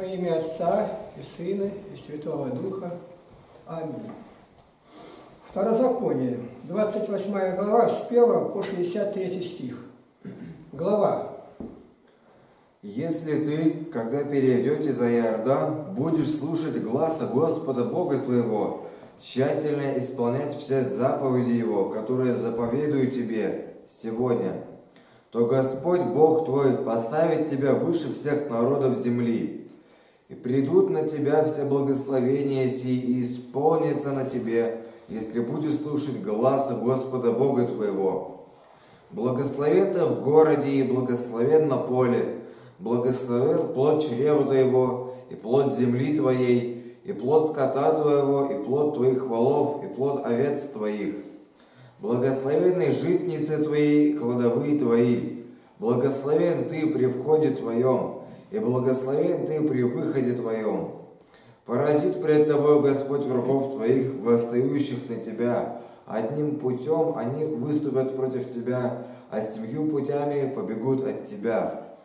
Во имя Отца и Сына и Святого Духа. Аминь. Второзаконие, 28 глава, с 1 по 63 стих. Глава. Если ты, когда перейдете за Иордан, будешь слушать гласа Господа Бога твоего, тщательно исполнять все заповеди Его, которые заповедую тебе сегодня, то Господь Бог твой поставит тебя выше всех народов земли, и придут на тебя все благословения сии, и исполнится на тебе, если будешь слушать гласа Господа Бога твоего. Благословен ты в городе и благословен на поле, благословен плод чрева твоего, и плод земли твоей, и плод скота твоего, и плод твоих волов, и плод овец твоих. Благословенны житницы твои, кладовые твои. Благословен ты при входе твоем, и благословен ты при выходе твоем. Поразит пред тобой Господь врагов твоих, восстающих на тебя. Одним путем они выступят против тебя, а семью путями побегут от тебя.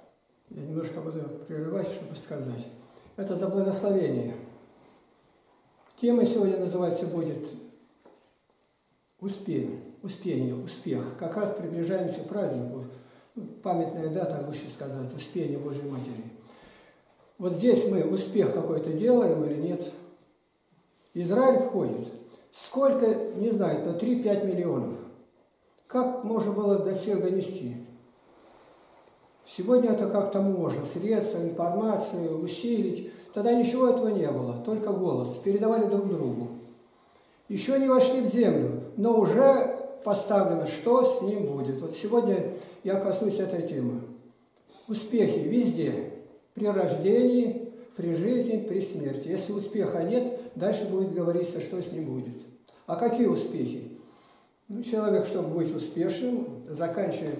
Я немножко буду прерывать, чтобы сказать. Это за благословение. Тема сегодня называется будет успех, успение, успех. Как раз приближаемся к празднику. Памятная дата, лучше сказать, успение Божьей Матери. Вот здесь мы успех какой-то делаем или нет. Израиль входит. Сколько, не знаю, но 3-5 миллионов. Как можно было до всех донести? Сегодня это как-то можно. Средства, информацию, усилить. Тогда ничего этого не было. Только голос. Передавали друг другу. Еще не вошли в землю, но уже поставлено, что с ним будет. Вот сегодня я коснусь этой темы. Успехи везде при рождении, при жизни, при смерти. Если успеха нет, дальше будет говориться, что с ним будет. А какие успехи? Ну, человек, чтобы быть успешным, заканчивает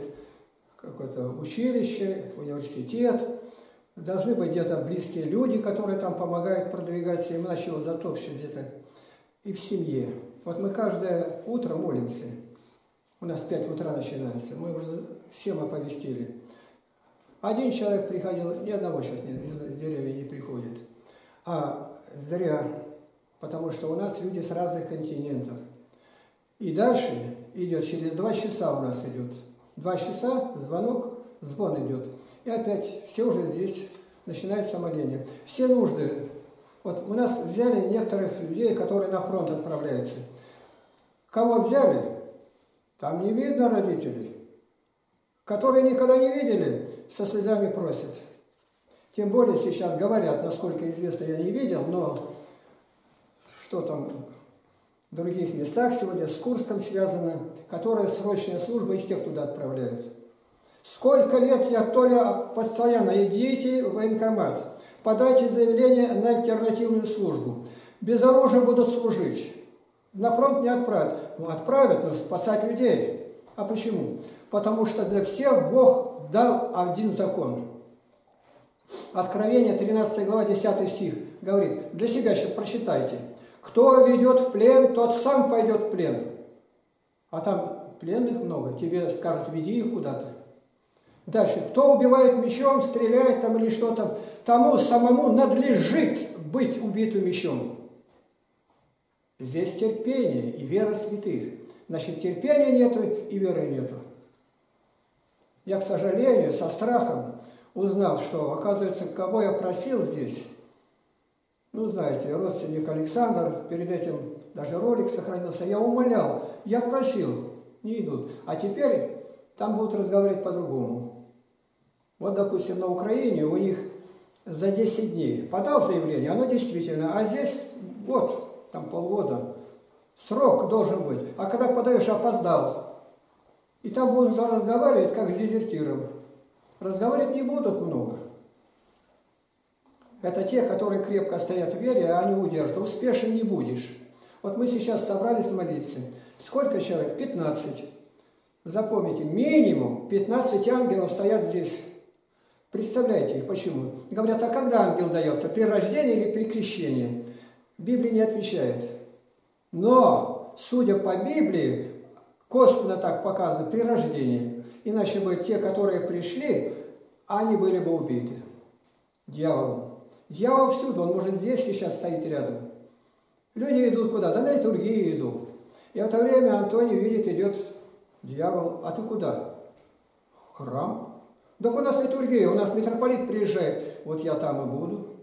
какое-то училище, университет, должны быть где-то близкие люди, которые там помогают продвигаться, иначе вот затопчет где-то и в семье. Вот мы каждое утро молимся. У нас в 5 утра начинается. Мы уже всем оповестили. Один человек приходил, ни одного сейчас из деревни не приходит. А зря, потому что у нас люди с разных континентов. И дальше идет, через два часа у нас идет. Два часа, звонок, звон идет. И опять все уже здесь начинается моление. Все нужды. Вот у нас взяли некоторых людей, которые на фронт отправляются. Кого взяли? Там не видно родителей которые никогда не видели, со слезами просят. Тем более сейчас говорят, насколько известно, я не видел, но что там в других местах сегодня с Курском связано, которая срочная служба, их тех туда отправляют. Сколько лет я то ли постоянно, идите в военкомат, подайте заявление на альтернативную службу. Без оружия будут служить. На фронт не отправят. Ну, отправят, но спасать людей. А почему? Потому что для всех Бог дал один закон. Откровение 13 глава 10 стих говорит, для себя сейчас прочитайте. Кто ведет в плен, тот сам пойдет в плен. А там пленных много, тебе скажут, веди их куда-то. Дальше, кто убивает мечом, стреляет там или что-то, тому самому надлежит быть убитым мечом. Здесь терпение и вера святых. Значит, терпения нету и веры нету. Я, к сожалению, со страхом узнал, что, оказывается, кого я просил здесь, ну, знаете, родственник Александр, перед этим даже ролик сохранился, я умолял, я просил, не идут. А теперь там будут разговаривать по-другому. Вот, допустим, на Украине у них за 10 дней подал заявление, оно действительно, а здесь вот, там полгода, Срок должен быть. А когда подаешь, опоздал. И там будут уже разговаривать, как с дезертиром. Разговаривать не будут много. Это те, которые крепко стоят в вере, а они удержат. Успешен не будешь. Вот мы сейчас собрались молиться. Сколько человек? 15. Запомните, минимум 15 ангелов стоят здесь. Представляете их, почему? Говорят, а когда ангел дается? При рождении или при крещении? Библия не отвечает. Но, судя по Библии, косвенно так показано при рождении. Иначе бы те, которые пришли, они были бы убиты дьяволом. Дьявол всюду, он может здесь сейчас стоит рядом. Люди идут куда? Да на литургию идут. И в это время Антоний видит, идет дьявол. А ты куда? Храм. Так у нас литургия, у нас митрополит приезжает. Вот я там и буду.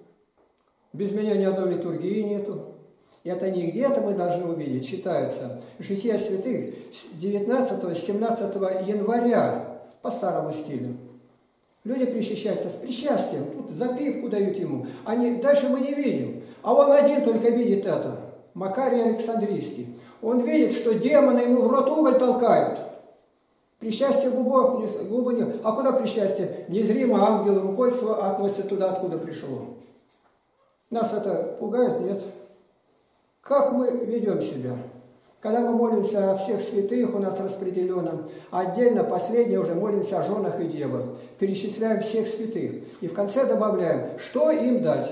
Без меня ни одной литургии нету. И это не где-то мы должны увидеть, считается. Жития святых 19-17 января по старому стилю. Люди причащаются с причастием, тут запивку дают ему. Они, дальше мы не видим. А он один только видит это. Макарий Александрийский. Он видит, что демоны ему в рот уголь толкают. Причастие губов, губы не. А куда причастие? Незримо ангел рукой относит туда, откуда пришло. Нас это пугает? Нет. Как мы ведем себя? Когда мы молимся о всех святых, у нас распределено. Отдельно, последнее уже молимся о женах и девах. Перечисляем всех святых. И в конце добавляем, что им дать.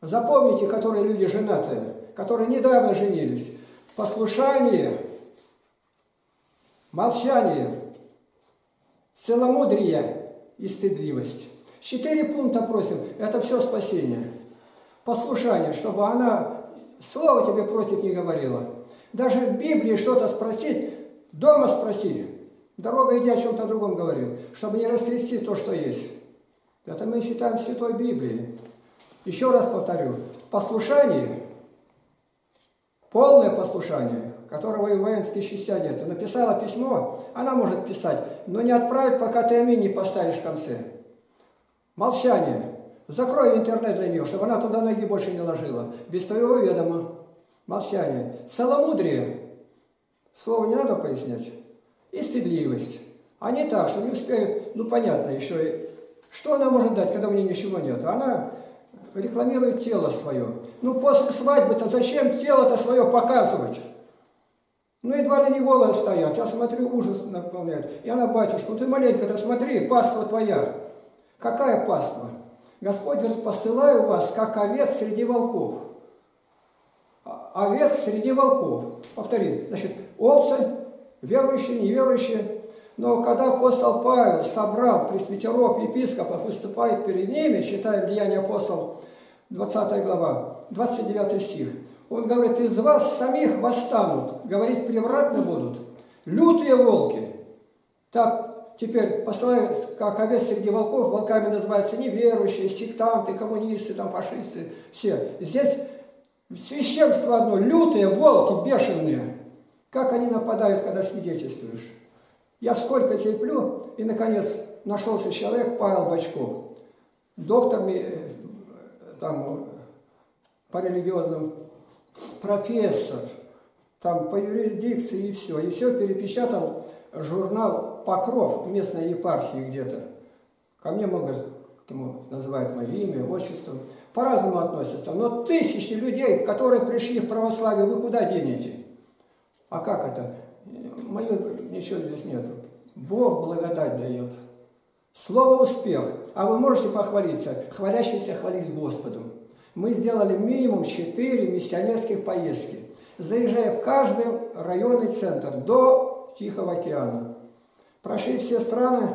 Запомните, которые люди женатые, которые недавно женились. Послушание, молчание, целомудрие и стыдливость. Четыре пункта просим. Это все спасение. Послушание, чтобы она слово тебе против не говорила. Даже в Библии что-то спросить, дома спроси. Дорога иди о чем-то другом говорил, чтобы не растрясти то, что есть. Это мы считаем Святой Библией. Еще раз повторю. Послушание, полное послушание, которого и в воинских частях нет. Написала письмо, она может писать, но не отправить, пока ты аминь не поставишь в конце. Молчание. Закрой интернет для нее, чтобы она туда ноги больше не ложила. Без твоего ведома. Молчание. Целомудрие. Слово не надо пояснять. И стыдливость. А так, что не успеют, ну понятно, еще что она может дать, когда у нее ничего нет? Она рекламирует тело свое. Ну после свадьбы-то зачем тело-то свое показывать? Ну, едва ли не голые стоят. Я смотрю, ужас наполняет. И она, батюшка, ну ты маленько-то смотри, паства твоя. Какая паства? Господь говорит, посылаю вас, как овец среди волков. А, овец среди волков. Повтори. Значит, овцы, верующие, неверующие. Но когда апостол Павел собрал пресвитеров, епископов, выступает перед ними, считаем Деяния апостол, 20 глава, 29 стих, он говорит, из вас самих восстанут, говорить превратно будут, лютые волки. Так теперь посылают, как овец среди волков, волками называются неверующие, сектанты, коммунисты, там, фашисты, все. Здесь священство одно, лютые волки, бешеные. Как они нападают, когда свидетельствуешь? Я сколько терплю, и, наконец, нашелся человек, Павел Бачков, доктор э, там, по религиозным, профессор, там, по юрисдикции и все. И все перепечатал журнал «Покров» местной епархии где-то. Ко мне много ему называют мое имя, отчество. По-разному относятся. Но тысячи людей, которые пришли в православие, вы куда денете? А как это? Мое ничего здесь нет. Бог благодать дает. Слово «успех». А вы можете похвалиться? Хвалящийся хвалить Господу. Мы сделали минимум 4 миссионерских поездки. Заезжая в каждый районный центр до Тихого океана. Прошли все страны,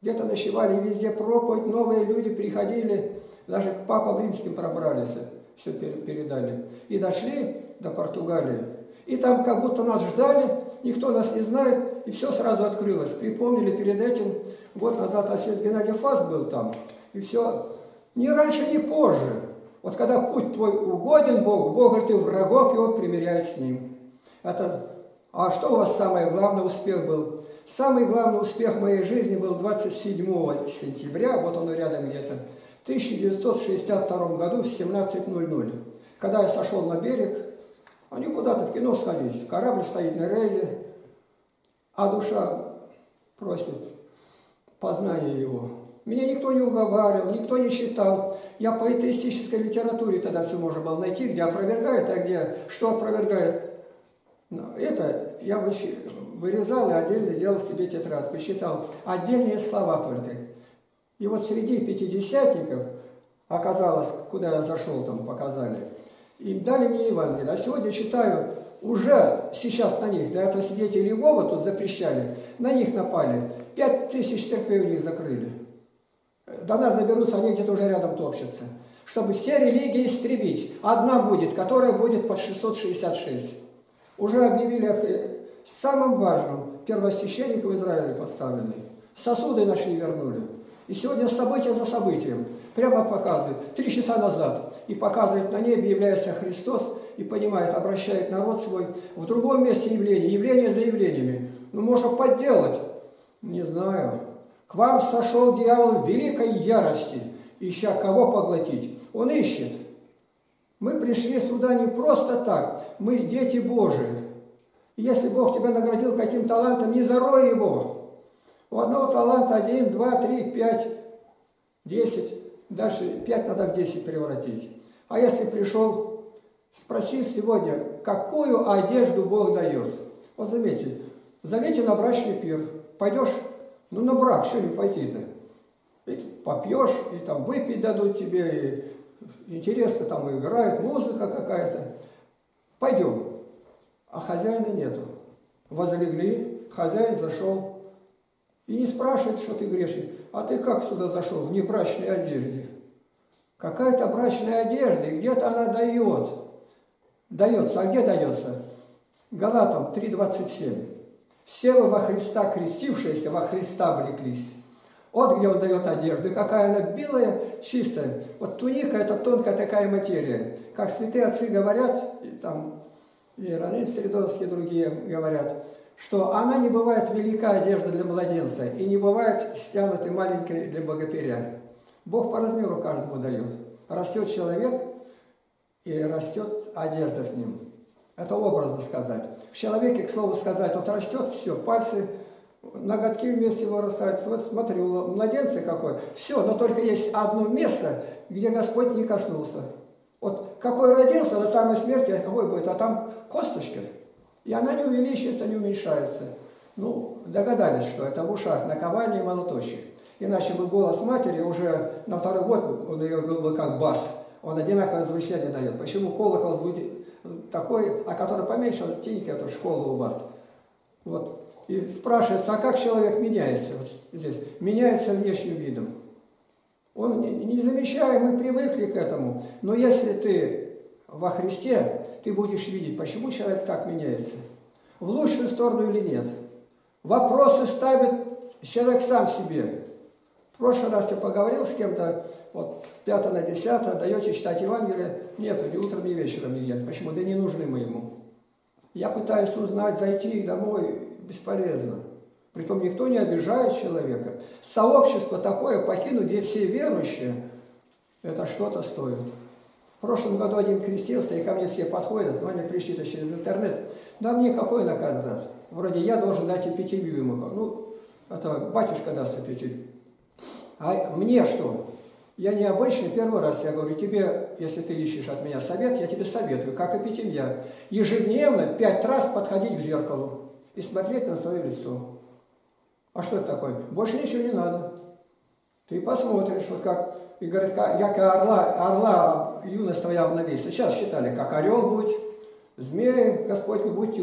где-то ночевали, везде проповедь, новые люди приходили, даже к папам римским пробрались, все передали. И дошли до Португалии. И там как будто нас ждали, никто нас не знает, и все сразу открылось. Припомнили перед этим, год назад отец Геннадий Фас был там, и все. Ни раньше, ни позже. Вот когда путь твой угоден Богу, Бог говорит, и врагов его примиряет с ним. Это а что у вас самый главный успех был? Самый главный успех моей жизни был 27 сентября, вот он рядом где-то, в 1962 году в 17.00. Когда я сошел на берег, они куда-то в кино сходить, корабль стоит на рейде, а душа просит познания его. Меня никто не уговаривал, никто не считал. Я по атеистической литературе тогда все можно было найти, где опровергает, а где что опровергает. Но это я вырезал и отдельно делал себе тетрадку, считал отдельные слова только. И вот среди пятидесятников оказалось, куда я зашел, там показали, им дали мне Евангелие. А сегодня читаю, уже сейчас на них, для этого свидетелей Иегова тут запрещали, на них напали. Пять тысяч церквей у них закрыли. До нас доберутся, они где-то уже рядом топчутся. чтобы все религии истребить. Одна будет, которая будет под 666. Уже объявили о самом важном первосвященник в Израиле поставленный. Сосуды нашли вернули. И сегодня событие за событием прямо показывает, три часа назад, и показывает на небе, является Христос, и понимает, обращает народ свой. В другом месте явление, явление за явлениями. Ну, можно подделать. Не знаю. К вам сошел дьявол в великой ярости, ища кого поглотить. Он ищет. Мы пришли сюда не просто так. Мы дети Божии. Если Бог тебя наградил каким талантом, не зарой его. У одного таланта один, два, три, пять, десять. Дальше пять надо в десять превратить. А если пришел, спроси сегодня, какую одежду Бог дает. Вот заметьте, заметьте на брачный пир. Пойдешь, ну на брак, что не пойти-то? Попьешь, и там выпить дадут тебе, и интересно, там играет музыка какая-то. Пойдем. А хозяина нету. Возлегли, хозяин зашел, и не спрашивает, что ты грешник. А ты как сюда зашел? В небрачной одежде. Какая-то брачная одежда, и где-то она дает. Дается. А где дается? Галатам 3.27. Все вы во Христа крестившиеся, во Христа влеклись. Вот где он дает одежду, и какая она белая, чистая. Вот туника – это тонкая такая материя. Как святые отцы говорят, и там и Ранец Средовский и другие говорят, что она не бывает велика одежда для младенца и не бывает стянутой маленькой для богатыря. Бог по размеру каждому дает. Растет человек, и растет одежда с ним. Это образно сказать. В человеке, к слову сказать, вот растет все, пальцы, ноготки вместе вырастают. Смотрю, младенцы какой. Все, но только есть одно место, где Господь не коснулся. Вот какой родился на самой смерти, а какой будет, а там косточки. И она не увеличивается, не уменьшается. Ну, догадались, что это в ушах наковальня и молоточек. Иначе бы голос матери уже на второй год, он ее был бы как бас. Он одинаковое звучание дает. Почему колокол звучит такой, а который поменьше, он тенький, это школа у вас. Вот. И спрашивается, а как человек меняется? Вот здесь. Меняется внешним видом. Он не, замечая, мы привыкли к этому. Но если ты во Христе, ты будешь видеть, почему человек так меняется. В лучшую сторону или нет. Вопросы ставит человек сам себе. В прошлый раз я поговорил с кем-то, вот с 5 на 10 даете читать Евангелие, нету, ни утром, ни вечером не нет. Почему? Да не нужны мы ему. Я пытаюсь узнать, зайти домой, бесполезно. Притом никто не обижает человека. Сообщество такое покинуть, где все верующие, это что-то стоит. В прошлом году один крестился, и ко мне все подходят, но они пришли через интернет. Да мне какой наказ даст? Вроде я должен дать эпитемию ему. Ну, это батюшка даст эпитемию. А мне что? Я необычный, первый раз я говорю, тебе, если ты ищешь от меня совет, я тебе советую, как эпитемия. Ежедневно пять раз подходить к зеркалу и смотреть на свое лицо. А что это такое? Больше ничего не надо. Ты посмотришь, вот как, и говорит, как орла, орла юность твоя обновится. Сейчас считали, как орел будь, змеи, Господь, будьте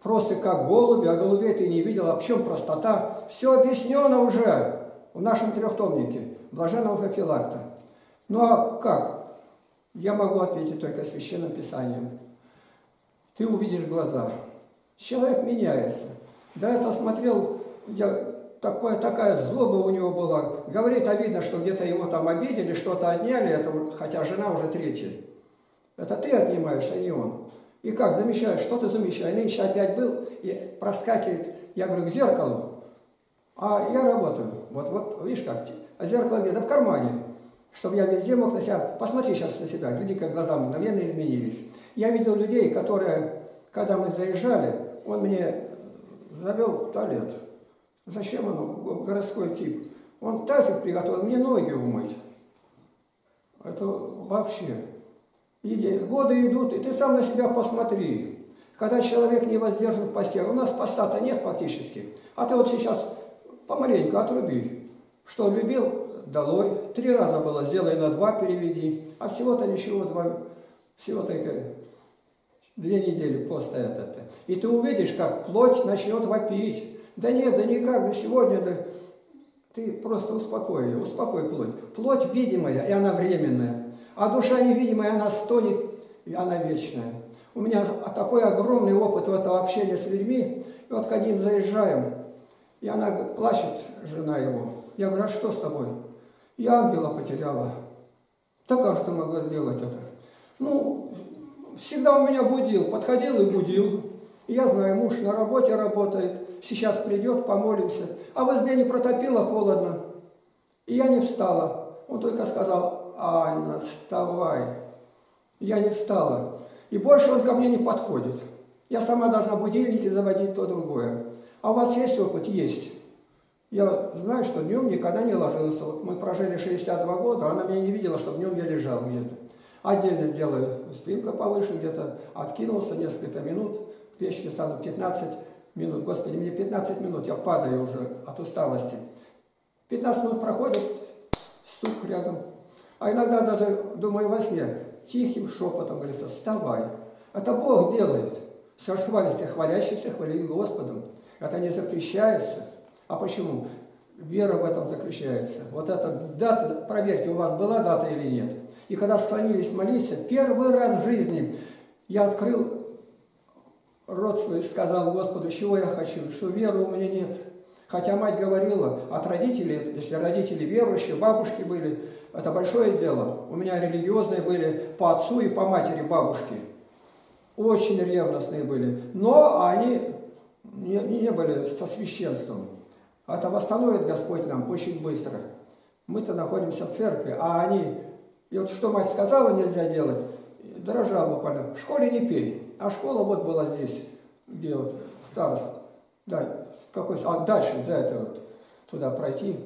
просто как голуби, а голубей ты не видел, а в чем простота? Все объяснено уже в нашем трехтомнике блаженного. Ну а как? Я могу ответить только священным писанием. Ты увидишь глаза. Человек меняется. Да это смотрел, я такое, такая злоба у него была. Говорит, а видно, что где-то его там обидели, что-то отняли, это, хотя жена уже третья. Это ты отнимаешь, а не он. И как, замечаешь, что ты замечаешь? Нынче опять был и проскакивает, я говорю, к зеркалу. А я работаю. Вот, вот, видишь как, а зеркало где-то в кармане. Чтобы я везде мог на себя, посмотри сейчас на себя, гляди, как глаза мгновенно изменились. Я видел людей, которые, когда мы заезжали, он мне завел туалет. Зачем он, городской тип? Он тазик приготовил, мне ноги умыть. Это вообще. И годы идут, и ты сам на себя посмотри. Когда человек не воздержан в у нас поста-то нет практически. А ты вот сейчас помаленьку отруби. Что любил, долой. Три раза было, сделай на два, переведи. А всего-то ничего, два, всего только две недели поста этот. И ты увидишь, как плоть начнет вопить. Да нет, да никак, да сегодня, да... Ты просто успокой ее, успокой плоть. Плоть видимая, и она временная. А душа невидимая, она стонет, и она вечная. У меня такой огромный опыт в этом общении с людьми. И вот к ним заезжаем, и она плачет, жена его. Я говорю, а что с тобой? Я ангела потеряла. Так как ты могла сделать это? Ну, всегда у меня будил, подходил и будил. Я знаю, муж на работе работает, сейчас придет, помолимся. А в избе не протопило холодно. И я не встала. Он только сказал, Анна, вставай. Я не встала. И больше он ко мне не подходит. Я сама должна будильники заводить, то другое. А у вас есть опыт? Есть. Я знаю, что днем никогда не ложился. Вот мы прожили 62 года, она меня не видела, что днем я лежал где-то. Отдельно сделаю спинка повыше, где-то откинулся несколько минут, печки стану 15 минут. Господи, мне 15 минут, я падаю уже от усталости. 15 минут проходит, стук рядом. А иногда даже, думаю, во сне, тихим шепотом говорится, вставай. Это Бог делает. Сошвались хвалящиеся, хвалили Господом. Это не запрещается. А почему? Вера в этом заключается. Вот эта дата, проверьте, у вас была дата или нет. И когда склонились молиться, первый раз в жизни я открыл рот свой и сказал Господу, чего я хочу, что веры у меня нет. Хотя мать говорила, от родителей, если родители верующие, бабушки были, это большое дело. У меня религиозные были по отцу и по матери бабушки. Очень ревностные были. Но они не, не были со священством. Это восстановит Господь нам очень быстро. Мы-то находимся в церкви, а они... И вот что мать сказала, нельзя делать, дрожал буквально. В школе не пей. А школа вот была здесь, где вот старост. Да, какой, а дальше за это вот туда пройти.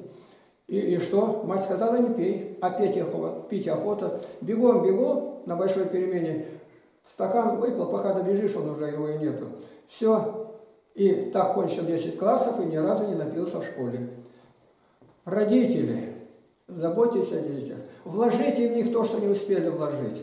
И, и что? Мать сказала, не пей, а пить охота. Пить охота. Бегом, бегом на большой перемене. Стакан выпил, пока добежишь, он уже его и нету. Все. И так кончил 10 классов и ни разу не напился в школе. Родители, заботьтесь о детях. Вложите в них то, что не успели вложить.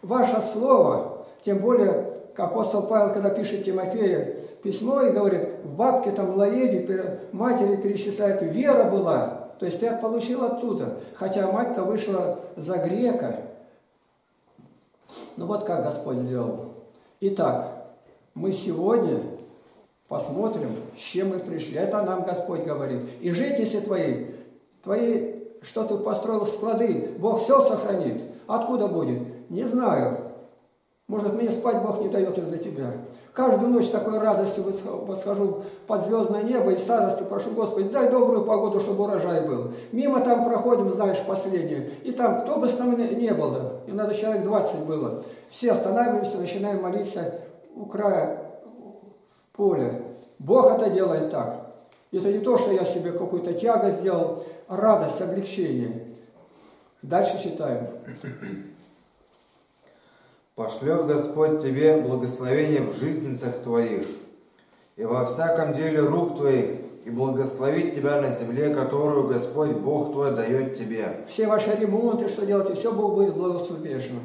Ваше слово, тем более апостол Павел, когда пишет Тимофею письмо и говорит, в бабке там Лаеде матери перечисляет, вера была, то есть ты получил оттуда, хотя мать-то вышла за грека. Ну вот как Господь сделал. Итак, мы сегодня посмотрим, с чем мы пришли. Это нам Господь говорит. И житицы твои, твои, что ты построил склады, Бог все сохранит. Откуда будет? Не знаю. Может, мне спать Бог не дает из-за тебя. Каждую ночь с такой радостью восхожу под звездное небо и старости прошу, Господи, дай добрую погоду, чтобы урожай был. Мимо там проходим, знаешь, последнее. И там, кто бы с нами не было, и надо человек 20 было, все останавливаемся, начинаем молиться у края поля. Бог это делает так. Это не то, что я себе какую-то тягу сделал, а радость, облегчение. Дальше читаем. Пошлет Господь тебе благословение в жизненцах твоих и во всяком деле рук твоих, и благословит тебя на земле, которую Господь Бог твой дает тебе. Все ваши ремонты, что делаете, все Бог будет благословенно.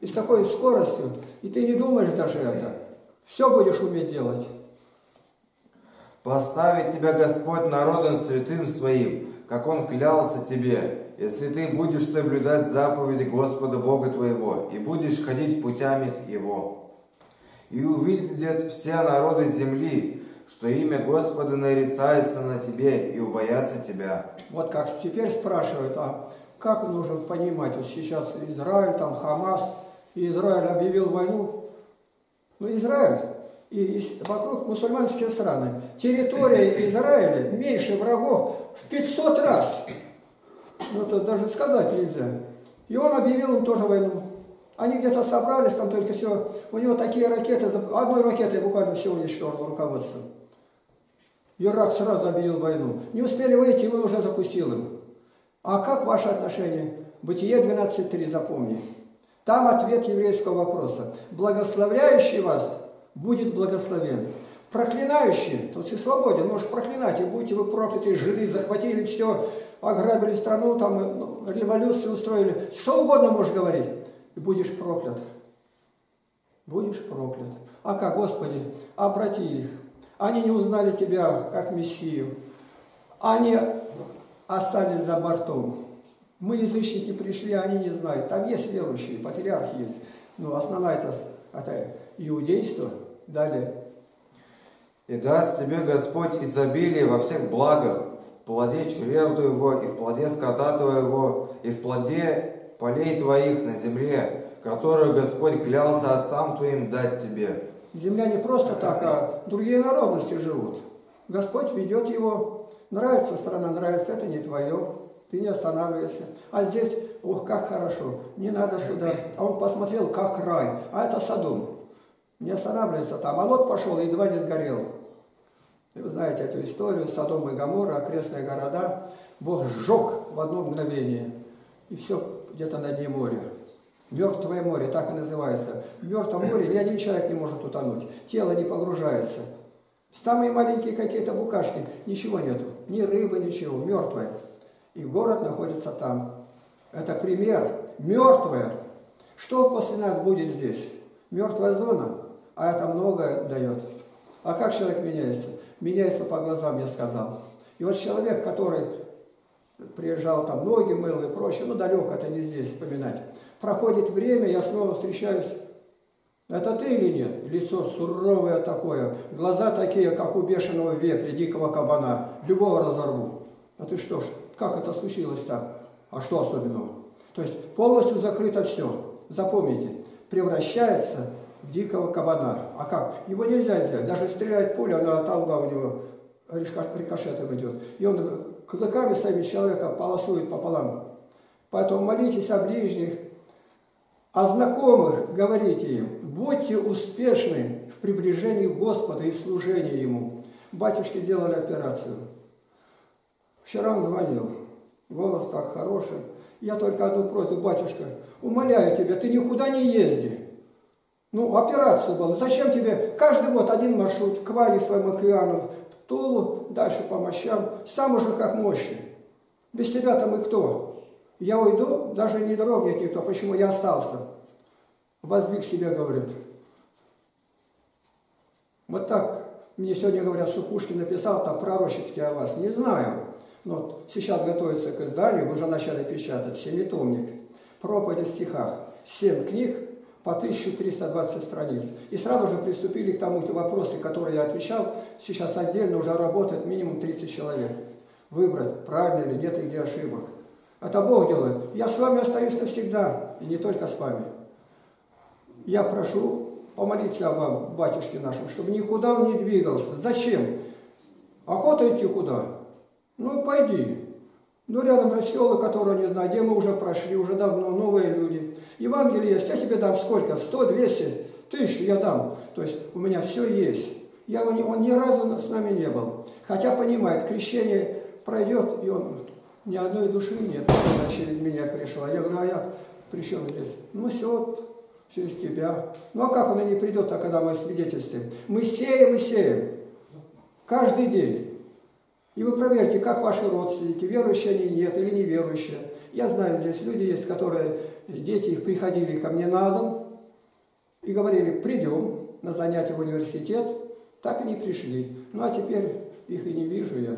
И с такой скоростью, и ты не думаешь даже это, все будешь уметь делать. Поставит тебя Господь народом святым своим, как Он клялся тебе, если ты будешь соблюдать заповеди Господа Бога твоего и будешь ходить путями Его. И увидят все народы земли, что имя Господа нарицается на тебе и убоятся тебя. Вот как теперь спрашивают, а как нужно понимать, вот сейчас Израиль, там Хамас, и Израиль объявил войну. Ну, Израиль и вокруг мусульманские страны. Территория Израиля меньше врагов в 500 раз. Ну, это даже сказать нельзя. И он объявил им тоже войну. Они где-то собрались, там только все, у него такие ракеты, одной ракетой буквально все уничтожил руководство. Ирак сразу объявил войну. Не успели выйти, он уже запустил им. А как ваше отношение? Бытие 12.3, запомни. Там ответ еврейского вопроса. Благословляющий вас будет благословен. Проклинающий, тот и свободен, может проклинать, и будете вы прокляты, жили, захватили все, ограбили страну, там ну, революцию устроили, что угодно можешь говорить, и будешь проклят. Будешь проклят. А как, Господи, обрати их. Они не узнали Тебя как Мессию. Они остались за бортом. Мы, язычники, пришли, они не знают. Там есть верующие, патриархи есть. Но основная это, это иудейство. Далее. И даст тебе Господь изобилие во всех благах, в плоде чрев твоего, и в плоде скота твоего, и в плоде полей твоих на земле, которую Господь клялся отцам твоим дать тебе. Земля не просто так, а другие народности живут. Господь ведет его. Нравится страна, нравится, это не твое. Ты не останавливаешься. А здесь, ох, как хорошо, не надо сюда. А он посмотрел, как рай. А это Содом. Не останавливается там. А Лот пошел и едва не сгорел. И вы знаете эту историю, Содом и Гамора, окрестные города. Бог сжег в одно мгновение. И все где-то на дне моря. Мертвое море, так и называется. В мертвом море ни один человек не может утонуть. Тело не погружается. Самые маленькие какие-то букашки, ничего нету. Ни рыбы, ничего, мертвое. И город находится там. Это пример. Мертвое. Что после нас будет здесь? Мертвая зона. А это многое дает. А как человек меняется? Меняется по глазам, я сказал. И вот человек, который приезжал там, ноги мыл и прочее, ну далеко это не здесь вспоминать. Проходит время, я снова встречаюсь. Это ты или нет? Лицо суровое такое, глаза такие, как у бешеного вепря, дикого кабана. Любого разорву. А ты что как это случилось так? А что особенного? То есть полностью закрыто все. Запомните, превращается дикого кабана. А как? Его нельзя взять. Даже стреляет пуля, она толба у него рикошетом идет. И он клыками своими человека полосует пополам. Поэтому молитесь о ближних, о знакомых говорите им, будьте успешны в приближении к Господу и в служении Ему. Батюшки сделали операцию. Вчера он звонил. Голос так хороший. Я только одну просьбу, батюшка, умоляю тебя, ты никуда не езди. Ну, операция была. Зачем тебе каждый год один маршрут к Ване своему океану, Тулу, дальше по мощам, сам уже как мощный. Без тебя-то мы кто? Я уйду, даже не дрогнет никто. Почему я остался? Воздвиг себя, говорит. Вот так мне сегодня говорят, что Пушкин написал там пророчески о вас. Не знаю. Но сейчас готовится к изданию, уже начали печатать, семитомник. Проповеди в стихах. Семь книг по 1320 страниц. И сразу же приступили к тому, те вопросы, которые я отвечал. Сейчас отдельно уже работает минимум 30 человек. Выбрать, правильно или нет, и где ошибок. Это Бог делает. Я с вами остаюсь навсегда, и не только с вами. Я прошу помолиться о вам, батюшке нашим, чтобы никуда он не двигался. Зачем? Охота идти куда? Ну, пойди. Ну, рядом же села, которые не знаю, где мы уже прошли, уже давно, новые люди. Евангелие есть, я тебе дам сколько? Сто, двести, тысяч я дам. То есть у меня все есть. Я, он, он ни разу с нами не был. Хотя понимает, крещение пройдет, и он ни одной души нет, она через меня пришла. Я говорю, а я при чем здесь? Ну, все, вот, через тебя. Ну, а как он не придет, а когда мы свидетельствуем? Мы сеем и сеем. Каждый день. И вы проверьте, как ваши родственники, верующие они нет или неверующие. Я знаю, здесь люди есть, которые, дети их приходили ко мне на дом и говорили, придем на занятия в университет. Так и не пришли. Ну а теперь их и не вижу я.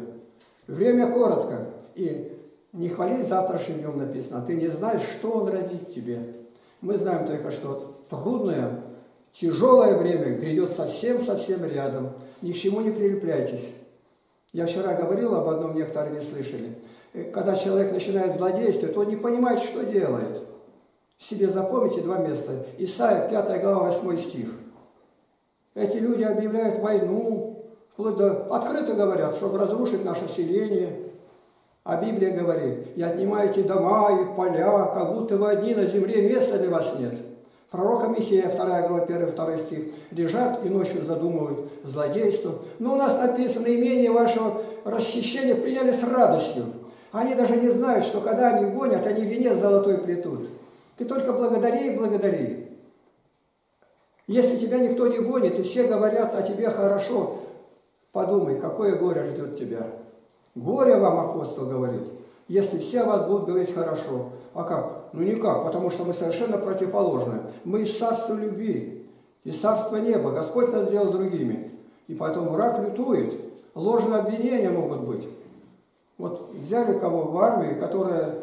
Время коротко. И не хвались завтрашним днем написано. Ты не знаешь, что он родит тебе. Мы знаем только, что трудное, тяжелое время грядет совсем-совсем рядом. Ни к чему не прилепляйтесь. Я вчера говорил об одном, некоторые не слышали. Э, когда человек начинает злодействовать, он не понимает, что делает. Себе запомните два места. Исайя, 5 глава, 8 стих. Эти люди объявляют войну, вплоть до... Открыто говорят, чтобы разрушить наше селение. А Библия говорит, и отнимаете дома и поля, как будто вы одни на земле, места для вас нет. Пророка Михея, 2 глава, 1 2 стих. Лежат и ночью задумывают злодейство. Но у нас написано, имение вашего расчищения приняли с радостью. Они даже не знают, что когда они гонят, они венец золотой плетут. Ты только благодари и благодари. Если тебя никто не гонит, и все говорят о тебе хорошо, подумай, какое горе ждет тебя. Горе вам, апостол говорит, если все вас будут говорить хорошо. А как? Ну никак, потому что мы совершенно противоположны. Мы из царства любви, из царства неба. Господь нас сделал другими. И поэтому враг лютует. Ложные обвинения могут быть. Вот взяли кого в армию, которая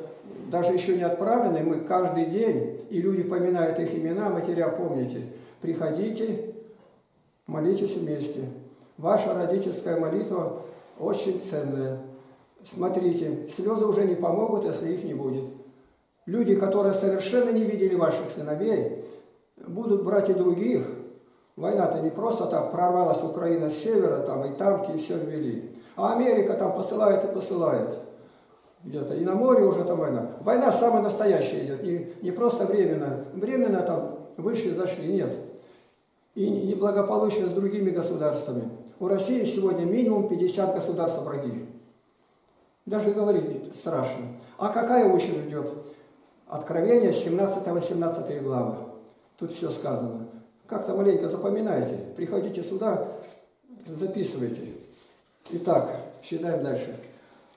даже еще не отправлены, мы каждый день, и люди поминают их имена, матеря помните, приходите, молитесь вместе. Ваша родительская молитва очень ценная. Смотрите, слезы уже не помогут, если их не будет. Люди, которые совершенно не видели ваших сыновей, будут брать и других. Война-то не просто так прорвалась Украина с севера, там и танки, и все ввели. А Америка там посылает и посылает. Где-то. И на море уже там война. Война самая настоящая идет. Не, не просто временно. Временно там вышли, зашли. Нет. И неблагополучие с другими государствами. У России сегодня минимум 50 государств враги. Даже говорить страшно. А какая очередь ждет? Откровение 17-18 главы. Тут все сказано. Как-то маленько запоминайте. Приходите сюда, записывайте. Итак, считаем дальше.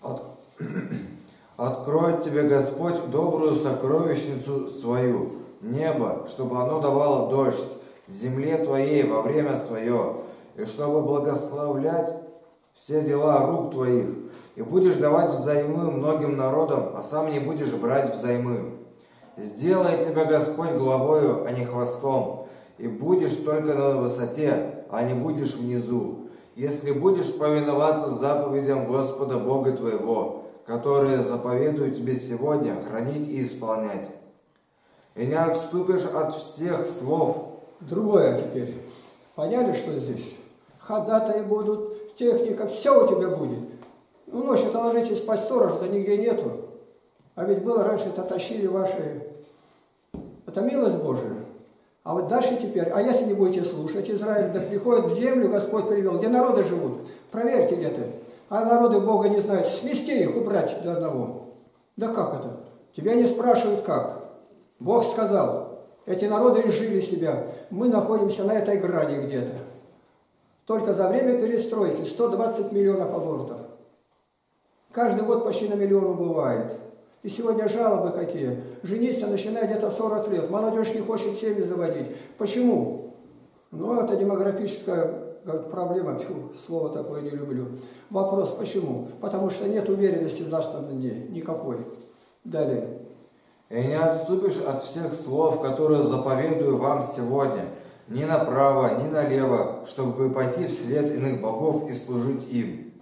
От... Откроет тебе Господь добрую сокровищницу свою, небо, чтобы оно давало дождь, земле твоей во время свое, и чтобы благословлять все дела рук твоих, и будешь давать взаймы многим народам, а сам не будешь брать взаймы. Сделай тебя Господь главою, а не хвостом, и будешь только на высоте, а не будешь внизу. Если будешь повиноваться заповедям Господа Бога твоего, которые заповедую тебе сегодня, хранить и исполнять. И не отступишь от всех слов. Другое теперь. Поняли, что здесь? Ходатаи будут, техника, все у тебя будет. Ну, ночью-то ложитесь спать сторож-то нигде нету. А ведь было раньше, это тащили ваши... Это милость Божия. А вот дальше теперь, а если не будете слушать, Израиль да приходит в землю, Господь привел, где народы живут, проверьте где-то. А народы Бога не знают, смести их, убрать до одного. Да как это? Тебя не спрашивают как. Бог сказал, эти народы решили себя. Мы находимся на этой грани где-то. Только за время перестройки 120 миллионов абортов. Каждый год почти на миллион убывает. И сегодня жалобы какие. Жениться начиная где-то в 40 лет. Молодежь не хочет семьи заводить. Почему? Ну, это демографическая проблема. Тьфу, слово такое не люблю. Вопрос, почему? Потому что нет уверенности в заставном дне. Никакой. Далее. И не отступишь от всех слов, которые заповедую вам сегодня, ни направо, ни налево, чтобы пойти вслед иных богов и служить им.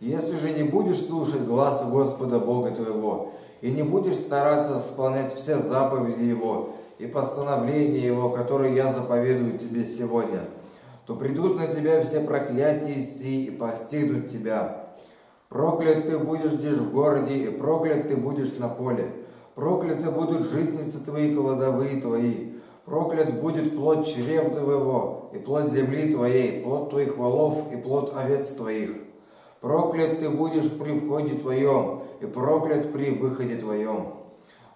Если же не будешь слушать глаза Господа Бога твоего, и не будешь стараться исполнять все заповеди Его и постановления Его, которые я заповедую тебе сегодня, то придут на тебя все проклятия сии и постигнут тебя. Проклят ты будешь здесь в городе, и проклят ты будешь на поле. Прокляты будут житницы твои, кладовые твои. Проклят будет плод чрев твоего, и плод земли твоей, плод твоих волов, и плод овец твоих. Проклят ты будешь при входе твоем, и проклят при выходе твоем.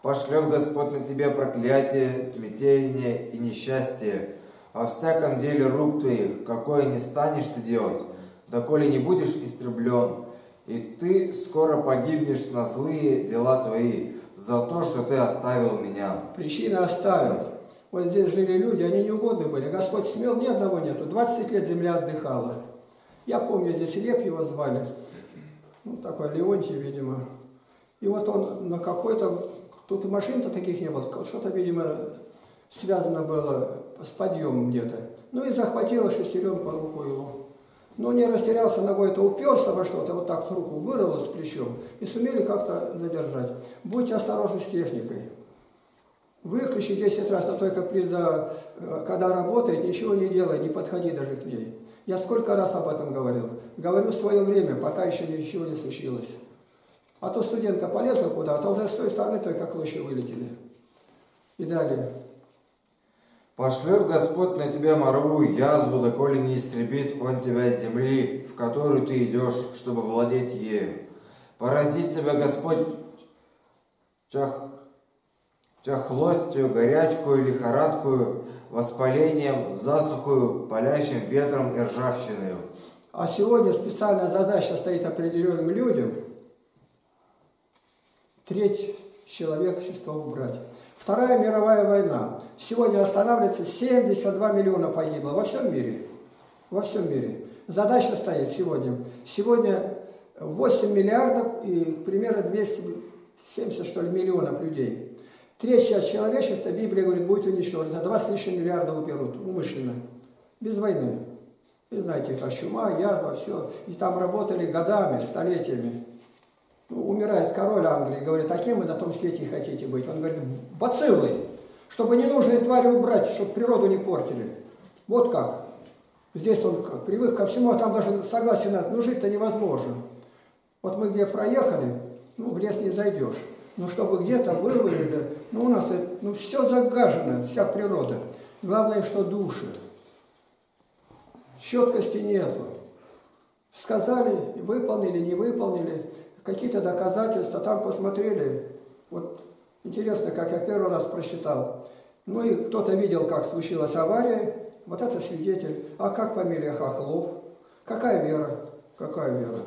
Пошлет Господь на тебя проклятие, смятение и несчастье, о всяком деле рук твоих, какое не станешь ты делать, доколе не будешь истреблен, и ты скоро погибнешь на злые дела твои, за то, что ты оставил меня. Причина оставил. Вот здесь жили люди, они неугодны были. Господь смел, ни одного нету. 20 лет земля отдыхала. Я помню, здесь Леп его звали. Ну, такой Леонтий, видимо. И вот он на какой-то... Тут и машин-то таких не было. Что-то, видимо, связано было с подъемом где-то. Ну и захватила шестеренку руку его. Но не растерялся ногой-то, уперся во что-то, вот так руку вырвало с плечом и сумели как-то задержать. Будьте осторожны с техникой. Выключи 10 раз, но только при за, э, когда работает, ничего не делай, не подходи даже к ней. Я сколько раз об этом говорил. Говорю в свое время, пока еще ничего не случилось. А то студентка полезла куда-то, а уже с той стороны только клочья вылетели. И далее. Пошлет Господь на тебя моровую язву, доколе не истребит Он тебя из земли, в которую ты идешь, чтобы владеть ею. Поразит тебя Господь чах, чахлостью, горячкую, лихорадкую, воспалением, засухою, палящим ветром и ржавчиной. А сегодня специальная задача стоит определенным людям треть человечества убрать. Вторая мировая война. Сегодня останавливается 72 миллиона погибло во всем мире. Во всем мире. Задача стоит сегодня. Сегодня 8 миллиардов и примерно 270, что ли, миллионов людей. Треть часть человечества, Библия говорит, будет уничтожена. Два с лишним миллиарда уберут умышленно. Без войны. Вы знаете, как чума, язва, все. И там работали годами, столетиями. Ну, умирает король Англии, говорит, а кем вы на том свете хотите быть? Он говорит, бациллы, чтобы ненужные твари убрать, чтобы природу не портили. Вот как. Здесь он привык ко всему, а там даже согласен, ну жить-то невозможно. Вот мы где проехали, ну в лес не зайдешь. Но чтобы где-то вывалили, ну у нас ну, все загажено, вся природа. Главное, что души. Четкости нету. Сказали, выполнили, не выполнили, какие-то доказательства, там посмотрели. Вот интересно, как я первый раз просчитал. Ну и кто-то видел, как случилась авария, вот это свидетель. А как фамилия Хохлов? Какая вера? Какая вера?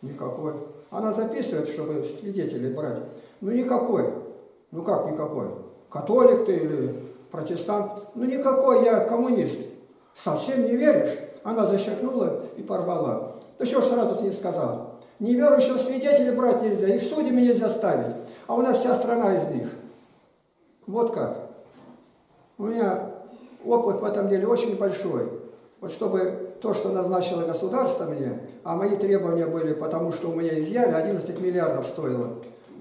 Никакой. Она записывает, чтобы свидетелей брать. Ну никакой. Ну как никакой? Католик ты или протестант? Ну никакой, я коммунист. Совсем не веришь? Она зачеркнула и порвала. Да что ж сразу ты не сказал? Неверующего свидетелей брать нельзя, их судьями нельзя ставить. А у нас вся страна из них. Вот как. У меня опыт в этом деле очень большой. Вот чтобы то, что назначило государство мне, а мои требования были, потому что у меня изъяли, 11 миллиардов стоило.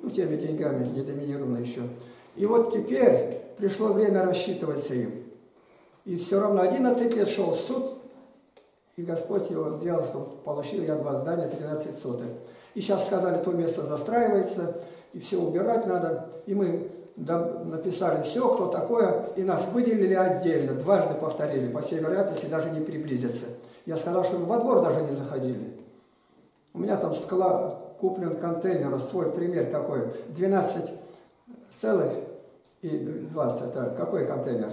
Ну, теми деньгами, не доминировано еще. И вот теперь пришло время рассчитываться им. И все равно 11 лет шел суд, и Господь его сделал, что получил я два здания, 13 соток. И сейчас сказали, то место застраивается, и все убирать надо. И мы написали все, кто такое, и нас выделили отдельно, дважды повторили, по всей вероятности даже не приблизиться. Я сказал, что во двор даже не заходили. У меня там склад, куплен контейнер, свой пример какой, 12 целых и 20, так, какой контейнер?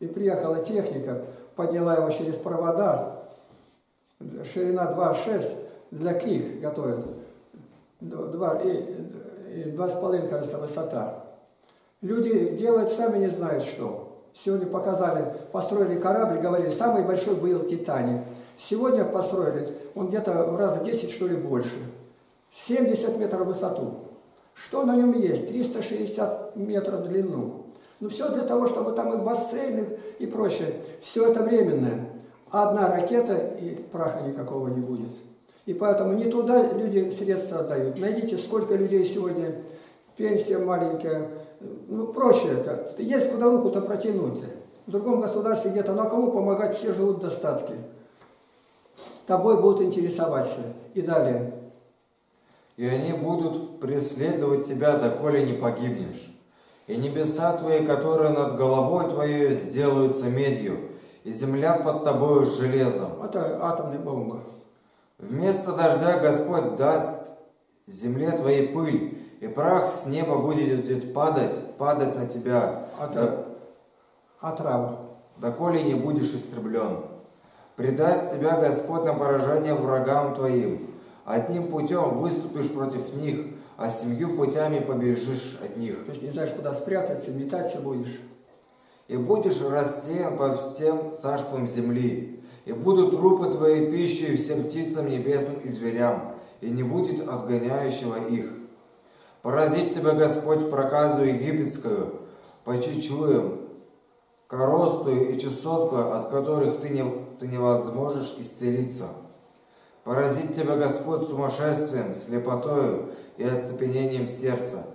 И приехала техника, подняла его через провода, ширина 2,6 для книг готовят, 2, и, и 2,5, кажется, высота. Люди делают сами не знают что. Сегодня показали, построили корабль, говорили, самый большой был Титаник. Сегодня построили, он где-то в раза 10 что ли больше. 70 метров в высоту. Что на нем есть? 360 метров в длину. Ну все для того, чтобы там и бассейны и прочее. Все это временное. Одна ракета и праха никакого не будет. И поэтому не туда люди средства отдают. Найдите, сколько людей сегодня, пенсия маленькая, ну, проще это. Есть куда руку-то протянуть. В другом государстве где-то, ну а кому помогать, все живут в достатке. Тобой будут интересоваться. И далее. И они будут преследовать тебя, доколе не погибнешь. И небеса твои, которые над головой твоей, сделаются медью, и земля под тобою железом. Это атомная бомба. Вместо дождя Господь даст земле твоей пыль, и прах с неба будет падать, падать на тебя. От, да, отрава. Доколе не будешь истреблен. Предаст тебя Господь на поражение врагам твоим. Одним путем выступишь против них, а семью путями побежишь от них. То есть не знаешь, куда спрятаться, метаться будешь. И будешь рассеян по всем царствам земли. И будут трупы твоей пищей всем птицам небесным и зверям, и не будет отгоняющего их. Поразит тебя Господь проказу египетскую, по чечуям, коростую и чесоткую, от которых ты не, ты не возможешь исцелиться. Поразит тебя Господь сумасшествием, слепотою и оцепенением сердца.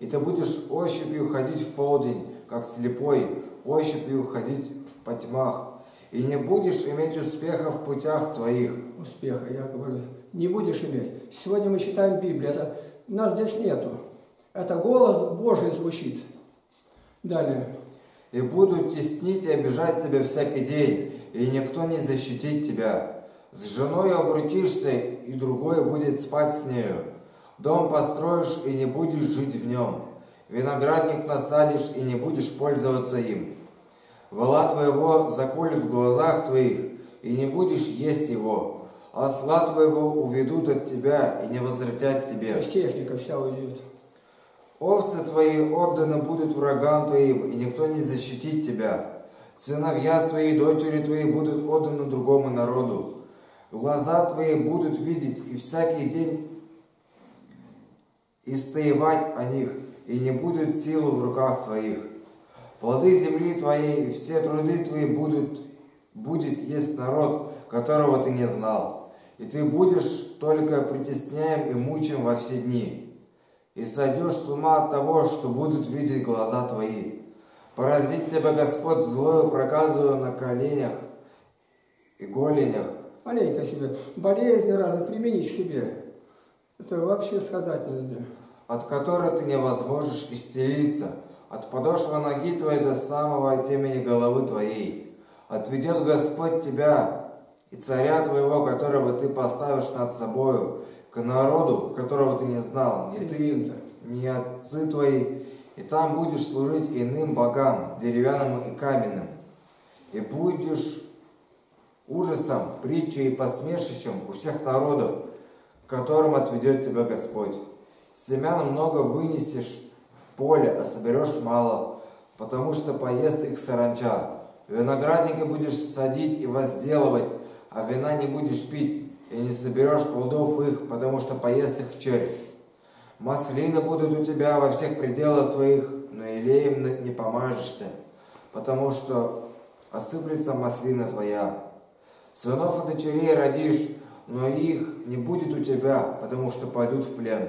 И ты будешь ощупью ходить в полдень, как слепой, ощупью ходить в потьмах, и не будешь иметь успеха в путях твоих. Успеха, я говорю, не будешь иметь. Сегодня мы читаем Библию, это нас здесь нету. Это голос Божий звучит. Далее. И будут теснить и обижать тебя всякий день, и никто не защитит тебя. С женой обручишься, и другое будет спать с нею. Дом построишь, и не будешь жить в нем. Виноградник насадишь, и не будешь пользоваться им. Вола твоего заколют в глазах твоих, и не будешь есть его осла твоего уведут от тебя и не возвратят тебе. Техника вся уйдет. Овцы твои отданы будут врагам твоим, и никто не защитит тебя. Сыновья твои, дочери твои будут отданы другому народу. Глаза твои будут видеть, и всякий день и стоевать о них, и не будет силы в руках твоих. Плоды земли твоей, все труды твои будут, будет есть народ, которого ты не знал. И ты будешь только притесняем и мучим во все дни. И сойдешь с ума от того, что будут видеть глаза твои. Поразит тебя Господь злою проказываю на коленях и голенях. Маленько себе. Болезни разные применить к себе. Это вообще сказать нельзя. От которой ты не возможешь исцелиться. От подошвы ноги твоей до самого темени головы твоей. Отведет Господь тебя и царя твоего, которого ты поставишь над собою, к народу, которого ты не знал, ни ты, ни отцы твои, и там будешь служить иным богам, деревянным и каменным, и будешь ужасом, притчей и посмешищем у всех народов, которым отведет тебя Господь. Семян много вынесешь в поле, а соберешь мало, потому что поест их саранча. Виноградники будешь садить и возделывать, а вина не будешь пить, и не соберешь плодов их, потому что поест их червь. Маслины будут у тебя во всех пределах твоих, но илеем не помажешься, потому что осыплется маслина твоя. Сынов и дочерей родишь, но их не будет у тебя, потому что пойдут в плен.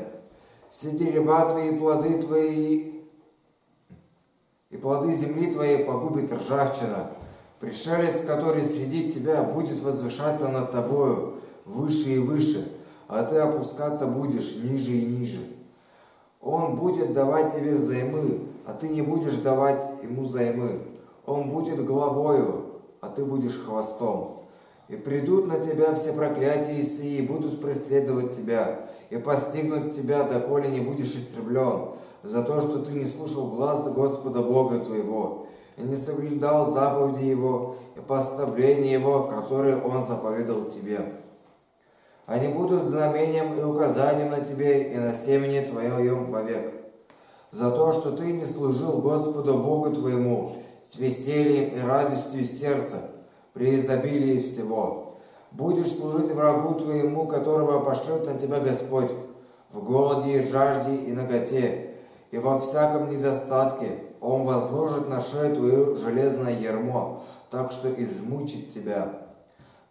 Все дерева твои, плоды твои и плоды земли твоей погубит ржавчина. Пришелец, который среди тебя, будет возвышаться над тобою выше и выше, а ты опускаться будешь ниже и ниже. Он будет давать тебе взаймы, а ты не будешь давать ему взаймы. Он будет главою, а ты будешь хвостом. И придут на тебя все проклятия сии, и будут преследовать тебя, и постигнут тебя, доколе не будешь истреблен, за то, что ты не слушал глаза Господа Бога твоего, и не соблюдал заповеди Его и постановления Его, которые Он заповедал тебе. Они будут знамением и указанием на тебе и на семени твоем вовек. За то, что ты не служил Господу Богу твоему с весельем и радостью сердца, при изобилии всего. Будешь служить врагу твоему, которого пошлет на тебя Господь, в голоде жажде и наготе, и во всяком недостатке, он возложит на шею твою железное ермо, так что измучит тебя.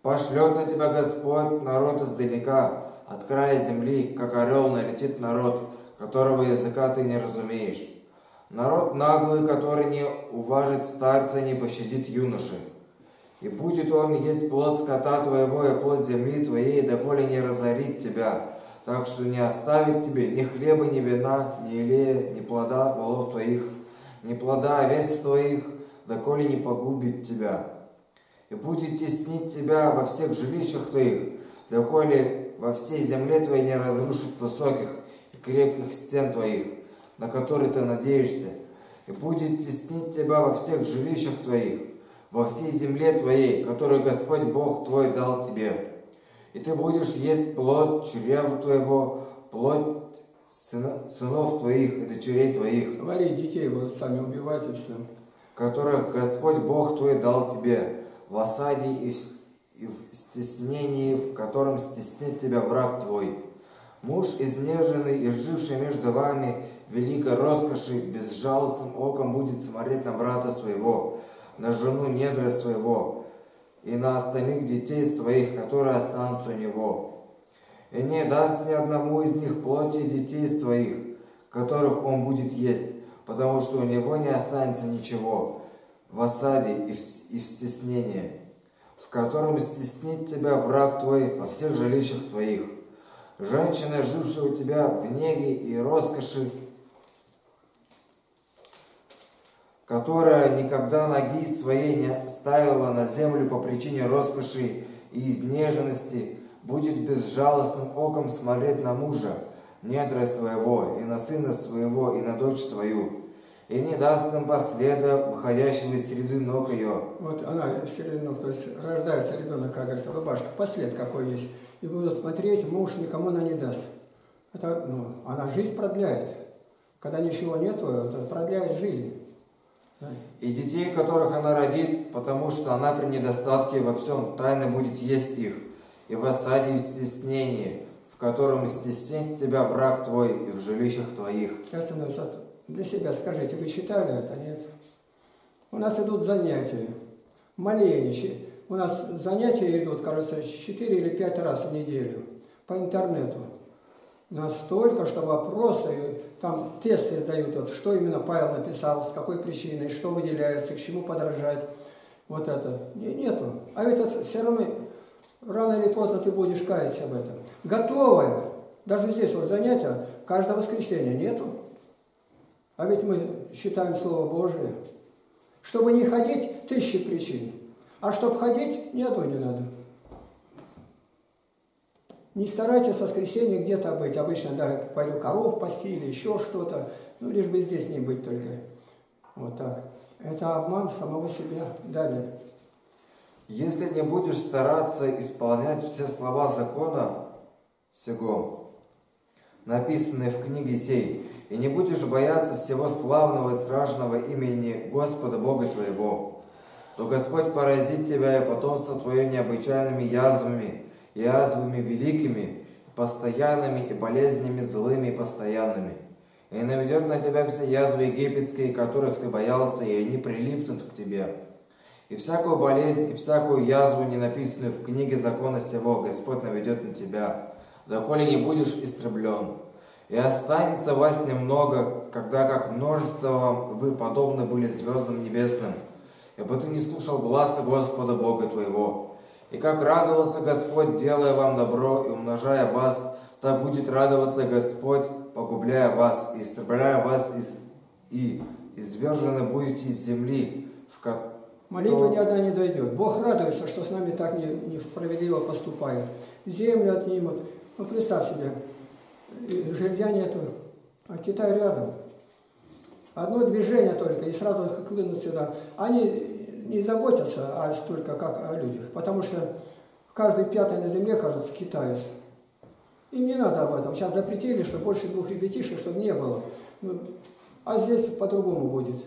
Пошлет на тебя Господь народ издалека, от края земли, как орел налетит народ, которого языка ты не разумеешь. Народ наглый, который не уважит старца, не пощадит юноши. И будет он есть плод скота твоего и плод земли твоей, доколе не разорит тебя, так что не оставит тебе ни хлеба, ни вина, ни илея, ни плода волов твоих, ни плода овец твоих, доколе не погубит тебя. И будет теснить тебя во всех жилищах твоих, доколе во всей земле твоей не разрушит высоких и крепких стен твоих, на которые ты надеешься, и будет теснить тебя во всех жилищах твоих, во всей земле твоей, которую Господь Бог твой дал тебе. И ты будешь есть плод чрева твоего, плод сынов твоих и дочерей твоих. Говори, детей будут сами убивать и все. Которых Господь Бог твой дал тебе в осаде и в, и в стеснении, в котором стеснит тебя враг твой. Муж изнеженный и живший между вами великой роскоши, безжалостным оком будет смотреть на брата своего, на жену недра своего и на остальных детей своих, которые останутся у него и не даст ни одному из них плоти детей своих, которых он будет есть, потому что у него не останется ничего в осаде и в, стеснении, в котором стеснит тебя враг твой во всех жилищах твоих. Женщина, жившая у тебя в неге и роскоши, которая никогда ноги своей не ставила на землю по причине роскоши и изнеженности, будет безжалостным оком смотреть на мужа, недра своего, и на сына своего, и на дочь свою, и не даст им последа, выходящего из среды ног ее. Вот она среды ног, то есть рождается ребенок, как говорится, рубашка, послед какой есть. И будут смотреть, муж никому она не даст. Это, ну, она жизнь продляет. Когда ничего нету, продляет жизнь. И детей, которых она родит, потому что она при недостатке во всем тайно будет есть их и в осаде в стеснении, в котором стеснит тебя враг твой и в жилищах твоих. Вот Для себя скажите, вы читали это, нет? У нас идут занятия. Щи- У нас занятия идут, кажется, 4 или 5 раз в неделю по интернету. Настолько, что вопросы, там тесты сдают, вот, что именно Павел написал, с какой причиной, что выделяется, к чему подражать. Вот это. Не- Нету. А ведь это все равно рано или поздно ты будешь каяться об этом. Готовое. Даже здесь вот занятия каждое воскресенье нету. А ведь мы считаем Слово Божие. Чтобы не ходить, тысячи причин. А чтобы ходить, ни одной не надо. Не старайтесь в воскресенье где-то быть. Обычно, да, пойду коров пасти или еще что-то. Ну, лишь бы здесь не быть только. Вот так. Это обман самого себя. Далее. Если не будешь стараться исполнять все слова закона сего, написанные в книге сей, и не будешь бояться всего славного и страшного имени Господа Бога твоего, то Господь поразит тебя и потомство твое необычайными язвами, язвами великими, постоянными и болезнями злыми и постоянными. И наведет на тебя все язвы египетские, которых ты боялся, и они прилипнут к тебе. И всякую болезнь, и всякую язву, не написанную в книге закона сего, Господь наведет на тебя, доколе не будешь истреблен. И останется вас немного, когда как множество вы подобны были звездам небесным, ибо ты не слушал гласа Господа Бога твоего. И как радовался Господь, делая вам добро и умножая вас, так будет радоваться Господь, погубляя вас, и истребляя вас, из, и извержены будете из земли, в которой Молитва ни одна не дойдет. Бог радуется, что с нами так не- несправедливо поступает. Землю отнимут. Ну, представь себе, жилья нету, а Китай рядом. Одно движение только, и сразу клынут сюда. Они не заботятся а столько, как о людях, потому что каждый пятый на земле, кажется, китаец. Им не надо об этом. Сейчас запретили, что больше двух ребятишек, чтобы не было. Ну, а здесь по-другому будет.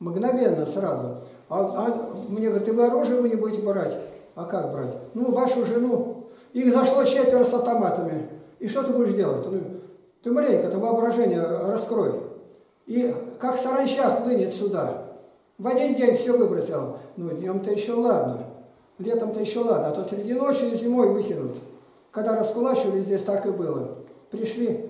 Мгновенно, сразу. А, а мне говорят, и вы оружие вы не будете брать? А как брать? Ну, вашу жену. Их зашло четверо с автоматами. И что ты будешь делать? Ну, ты маленько-то воображение раскрой. И как саранча хлынет сюда. В один день все выбросил. Ну, днем-то еще ладно. Летом-то еще ладно. А то среди ночи и зимой выкинут. Когда раскулачивали, здесь так и было. Пришли,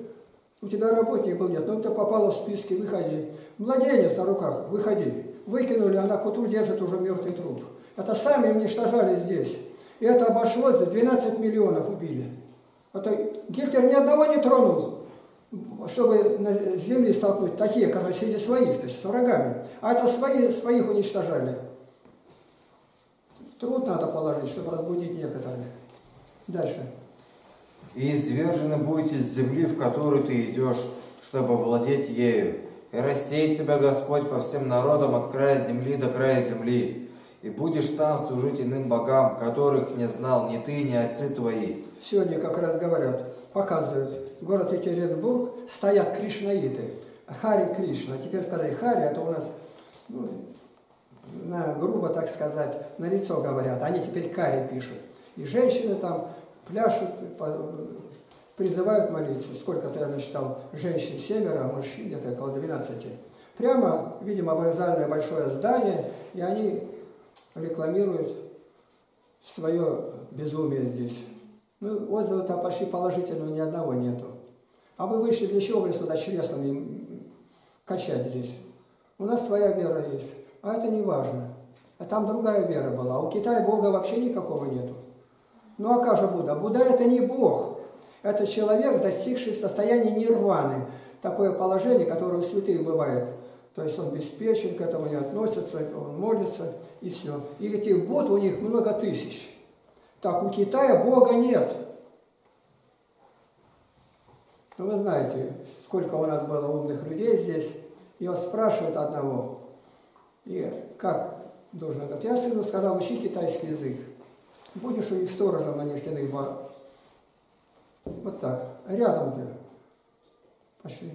у тебя работник был нет, ну ты попала в списки, выходи. Младенец на руках, выходи. Выкинули, она к утру держит уже мертвый труп. Это сами уничтожали здесь. И это обошлось, 12 миллионов убили. А то Гитлер ни одного не тронул, чтобы на земле столкнуть такие, которые среди своих, то есть с врагами. А это свои, своих уничтожали. Труд надо положить, чтобы разбудить некоторых. Дальше. И извержены будете с земли, в которую ты идешь, чтобы владеть ею. И рассеет тебя Господь по всем народам от края земли до края земли. И будешь там служить иным богам, которых не знал ни ты, ни отцы твои. Сегодня как раз говорят, показывают, город Екатеринбург, стоят кришнаиты, Хари Кришна. Теперь сказали Хари, это у нас, ну, на, грубо так сказать, на лицо говорят. Они теперь Кари пишут. И женщины там пляшут, призывают молиться. Сколько-то я насчитал женщин семеро, а мужчин где-то около 12. Прямо, видимо, вокзальное большое здание, и они рекламируют свое безумие здесь. Ну, отзывы-то пошли положительного, ни одного нету. А вы вышли для чего вы сюда чресами м, качать здесь? У нас своя вера есть, а это не важно. А там другая вера была. А у Китая Бога вообще никакого нету. Ну а как же Будда? Будда это не Бог. Это человек, достигший состояния нирваны. Такое положение, которое у святых бывает. То есть он беспечен, к этому не относится, он молится и все. И этих Будд у них много тысяч. Так, у Китая Бога нет. Ну, вы знаете, сколько у нас было умных людей здесь. И вот спрашивают одного, и как должен говорить, я сыну сказал, учи китайский язык. Будешь них сторожем на нефтяных бар. Вот так. Рядом ты. Пошли.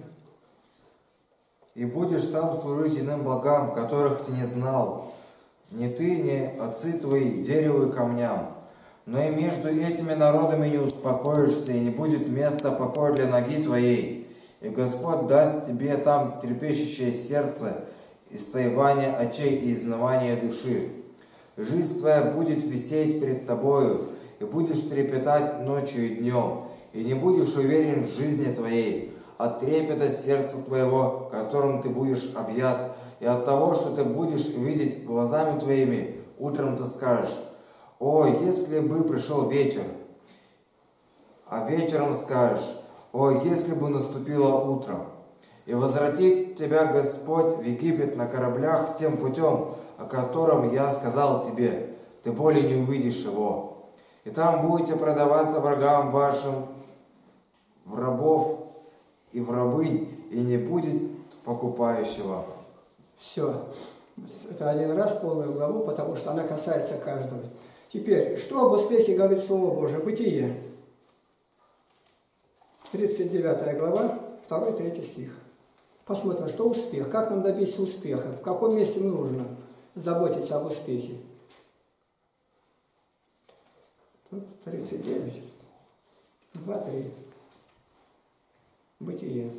И будешь там служить иным богам, которых ты не знал, ни ты, ни отцы твои, дереву и камням. Но и между этими народами не успокоишься, и не будет места покоя для ноги твоей. И Господь даст тебе там трепещущее сердце, истоевание очей и изнывание души. Жизнь твоя будет висеть перед тобою, и будешь трепетать ночью и днем, и не будешь уверен в жизни твоей, от трепета сердца твоего, которым ты будешь объят, и от того, что ты будешь видеть глазами твоими, утром ты скажешь, «О, если бы пришел вечер!» А вечером скажешь, «О, если бы наступило утро!» И возвратит тебя Господь в Египет на кораблях тем путем, о котором я сказал тебе, ты более не увидишь его. И там будете продаваться врагам вашим в рабов и в рабынь, и не будет покупающего. Все. Это один раз полную главу, потому что она касается каждого. Теперь, что об успехе говорит Слово Божие? Бытие. 39 глава, 2-3 стих. Посмотрим, что успех, как нам добиться успеха, в каком месте нужно заботиться об успехе. Тут 39, 2, 3. Бытие.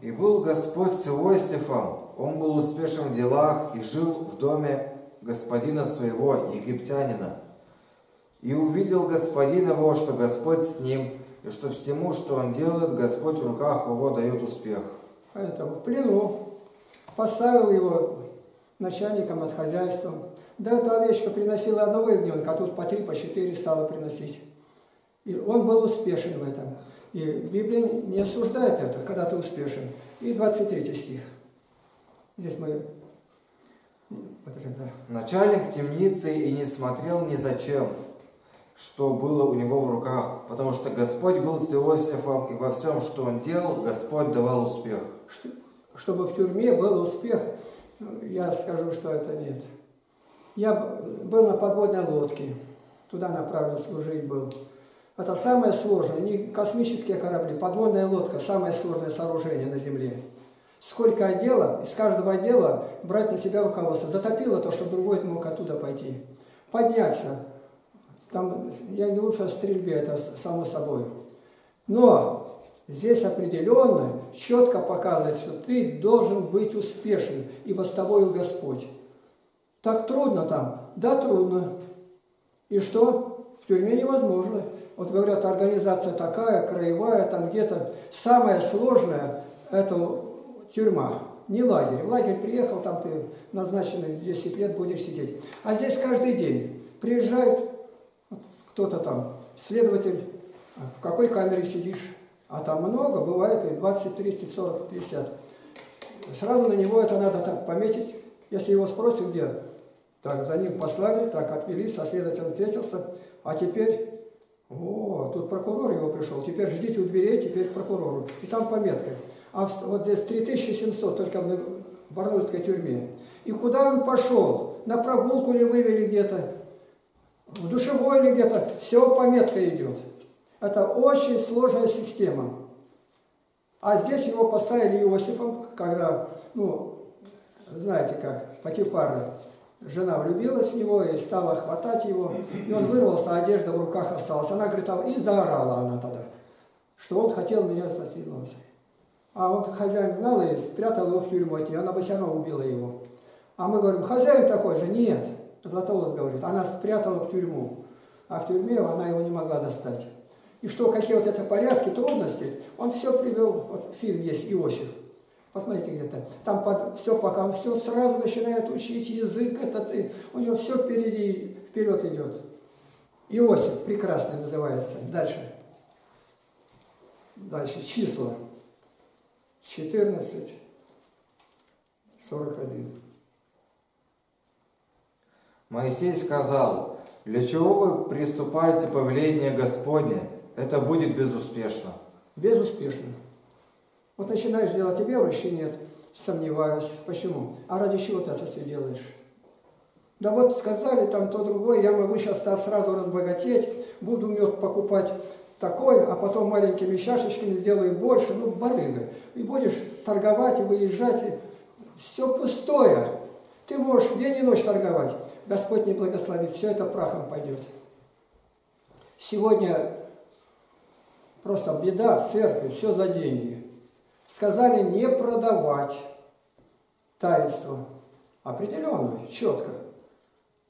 И был Господь с Иосифом, он был успешен в делах и жил в доме господина своего, египтянина. И увидел господин его, что Господь с ним, и что всему, что он делает, Господь в руках его дает успех. Поэтому в плену поставил его начальником над хозяйством. Да эта овечка приносила одного ягненка, а тут по три, по четыре стала приносить. И он был успешен в этом. И Библия не осуждает это, когда ты успешен. И 23 стих. Здесь мы... Начальник темницы и не смотрел ни зачем, что было у него в руках, потому что Господь был с Иосифом, и во всем, что он делал, Господь давал успех. Чтобы в тюрьме был успех, я скажу, что это нет. Я был на подводной лодке, туда направлен служить был. Это самое сложное, не космические корабли, подводная лодка, самое сложное сооружение на Земле. Сколько отдела, из каждого отдела брать на себя руководство. Затопило то, что другой мог оттуда пойти. Подняться. Там, я не лучше о стрельбе, это само собой. Но здесь определенно, четко показывает, что ты должен быть успешен, ибо с тобою Господь. Так трудно там? Да, трудно. И что? В тюрьме невозможно. Вот говорят, организация такая, краевая, там где-то. Самое сложное – это тюрьма, не лагерь. В лагерь приехал, там ты назначенный 10 лет будешь сидеть. А здесь каждый день приезжают, кто-то там, следователь, в какой камере сидишь? А там много, бывает и 20, 30, 40, 50. Сразу на него это надо так пометить. Если его спросят, где, так, за ним послали, так, отвели, со следователем встретился, а теперь о, тут прокурор его пришел, теперь ждите у дверей, теперь к прокурору. И там пометка. А вот здесь 3700 только в Барнульской тюрьме. И куда он пошел? На прогулку ли вывели где-то? В душевой ли где-то? Все пометка идет. Это очень сложная система. А здесь его поставили Иосифом, когда, ну, знаете как, Патифара Жена влюбилась в него и стала хватать его. И он вырвался, а одежда в руках осталась. Она говорит, а и заорала она тогда, что он хотел меня засиловать. А он хозяин знал и спрятал его в тюрьму, и она бы все равно убила его. А мы говорим, хозяин такой же? Нет. Златоуст говорит, она спрятала в тюрьму. А в тюрьме она его не могла достать. И что, какие вот это порядки, трудности, он все привел, вот фильм есть «Иосиф», Посмотрите где-то. Там под, все, пока он все сразу начинает учить язык этот, и у него все впереди, вперед идет. Иосиф прекрасный называется. Дальше. Дальше. Числа. 14, 41. Моисей сказал, для чего вы приступаете повеление Господне? Это будет безуспешно. Безуспешно. Вот начинаешь делать, тебе вообще нет, сомневаюсь. Почему? А ради чего ты это все делаешь? Да вот сказали там то другое, я могу сейчас сразу разбогатеть, буду мед покупать такой, а потом маленькими чашечками сделаю больше, ну, барыга. И будешь торговать и выезжать, и все пустое. Ты можешь день и ночь торговать. Господь не благословит, все это прахом пойдет. Сегодня просто беда в церкви, все за деньги. Сказали не продавать таинство. Определенно, четко.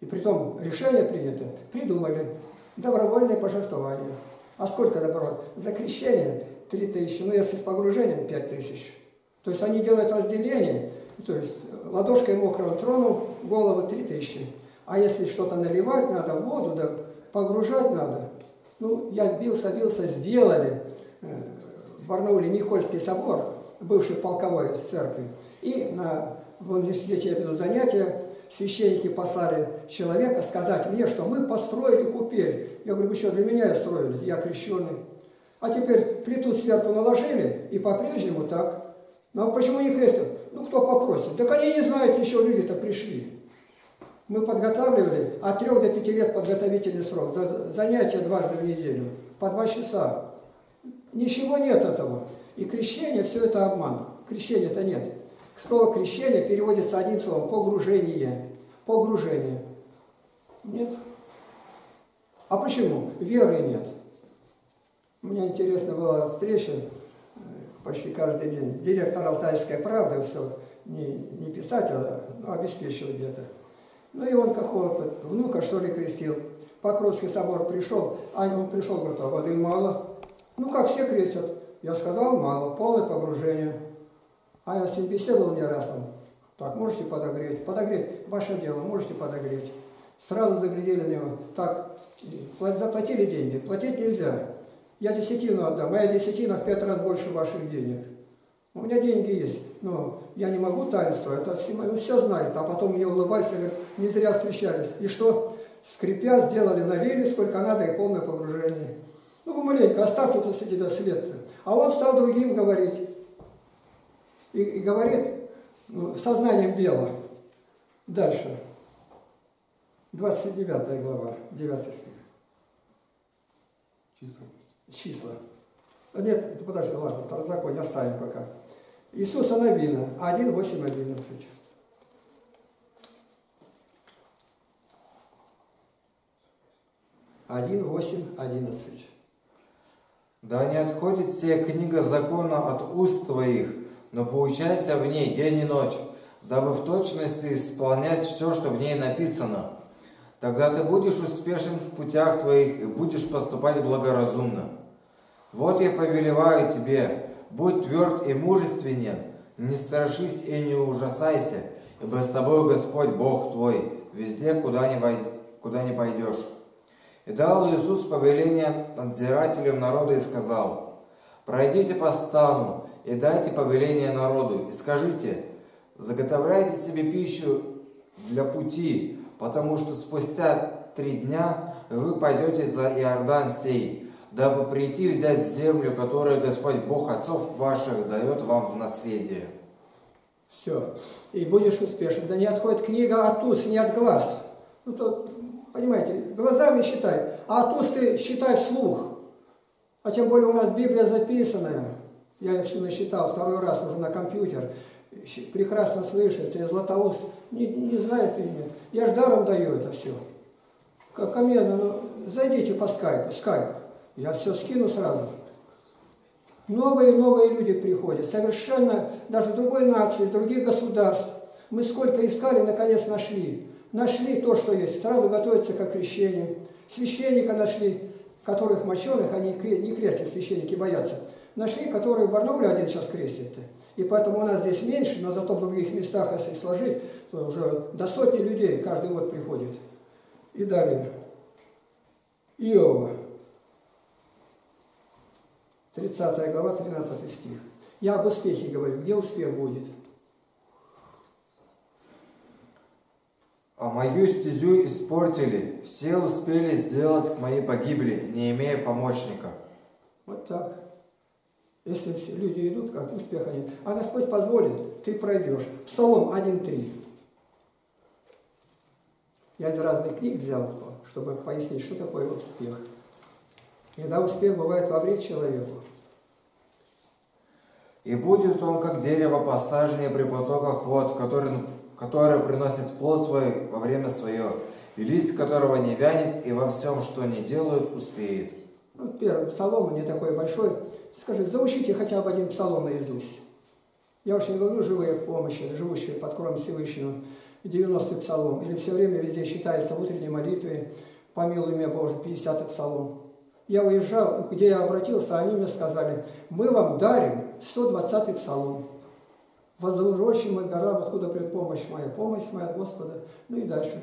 И при том решение принято, придумали добровольное пожертвование. А сколько добровольно? За крещение 3 тысячи, ну если с погружением 5 тысяч. То есть они делают разделение, то есть ладошкой мокрого тронул голову 3 тысячи. А если что-то наливать надо, воду, да погружать надо. Ну, я бился, бился, сделали э, в Барнауле Никольский собор, бывший полковой церкви. И на в университете я веду занятия, священники послали человека сказать мне, что мы построили купель. Я говорю, вы что, для меня строили? Я крещеный. А теперь плиту сверху наложили, и по-прежнему так. Ну а почему не крестят? Ну кто попросит? Так они не знают, еще люди-то пришли. Мы подготавливали от трех до пяти лет подготовительный срок, за занятия дважды в неделю, по два часа. Ничего нет этого. И крещение, все это обман. Крещения-то нет. Слово крещение переводится одним словом – погружение. Погружение. Нет. А почему? Веры нет. У меня интересно была встреча э, почти каждый день. Директор «Алтайской правды» все, не, не писатель, а ну, обеспечил где-то. Ну и он какого-то внука, что ли, крестил. Покровский собор пришел, а он пришел, говорит, а воды мало. Ну как все крестят? Я сказал, мало, полное погружение. А я с ним беседовал не раз он. Так, можете подогреть? Подогреть, ваше дело, можете подогреть. Сразу заглядели на него. Так, заплатили деньги, платить нельзя. Я десятину отдам, моя десятина в пять раз больше ваших денег. У меня деньги есть, но я не могу таинство, это все, ну, все знает. А потом мне улыбаются, говорят, не зря встречались. И что? Скрипя, сделали, налили, сколько надо, и полное погружение. Ну, маленько, оставьте после тебя свет -то. А он стал другим говорить. И, и говорит ну, сознанием дела. Дальше. 29 глава, 9 стих. Числа. Числа. Нет, подожди, ладно, второзаконие оставим пока. Иисуса Навина, 1, 8, 11. Один, восемь, одиннадцать. Да не отходит все книга закона от уст твоих, но поучайся в ней день и ночь, дабы в точности исполнять все, что в ней написано. Тогда ты будешь успешен в путях твоих и будешь поступать благоразумно. Вот я повелеваю тебе, будь тверд и мужественен, не страшись и не ужасайся, ибо с тобой Господь Бог твой, везде, куда не, вой... куда не пойдешь. И дал Иисус повеление надзирателям народа и сказал, «Пройдите по стану и дайте повеление народу, и скажите, заготовляйте себе пищу для пути, потому что спустя три дня вы пойдете за Иордан сей, дабы прийти взять землю, которую Господь Бог отцов ваших дает вам в наследие. Все. И будешь успешен. Да не отходит книга от уст, не от глаз. Ну, то, понимаете, глазами считай, а от уст ты считай вслух. А тем более у нас Библия записанная. Я все насчитал второй раз уже на компьютер. Прекрасно слышишь, я Златоуст не, не знает нет. Я ж даром даю это все. Ко мне, ну, зайдите по скайпу, скайп. Я все скину сразу. Новые и новые люди приходят, совершенно даже другой нации, из других государств. Мы сколько искали, наконец нашли. Нашли то, что есть, сразу готовятся к крещению. Священника нашли, которых мощеных, они не крестят, священники боятся нашли, которые в Барнауле один сейчас крестит. И поэтому у нас здесь меньше, но зато в других местах, если сложить, то уже до сотни людей каждый год приходит. И далее. Иова. 30 глава, 13 стих. Я об успехе говорю. Где успех будет? А мою стезю испортили, все успели сделать к моей погибели, не имея помощника. Вот так. Если все люди идут, как успеха нет. А Господь позволит, ты пройдешь. Псалом 1.3. Я из разных книг взял, чтобы пояснить, что такое успех. Иногда успех бывает во вред человеку. И будет он, как дерево, посаженное при потоках вод, который, которое приносит плод свой во время свое, и лист которого не вянет, и во всем, что они делают, успеет. Вот ну, первый псалом, не такой большой. Скажи, заучите хотя бы один псалом наизусть. Я уж не говорю живые помощи, живущие под кровом Всевышнего. 90-й псалом. Или все время везде считается в утренней молитве «Помилуй меня, Боже», 50-й псалом. Я уезжал, где я обратился, они мне сказали, мы вам дарим 120-й псалом. Возвращим мы гора, откуда придет помощь моя, помощь моя от Господа. Ну и дальше.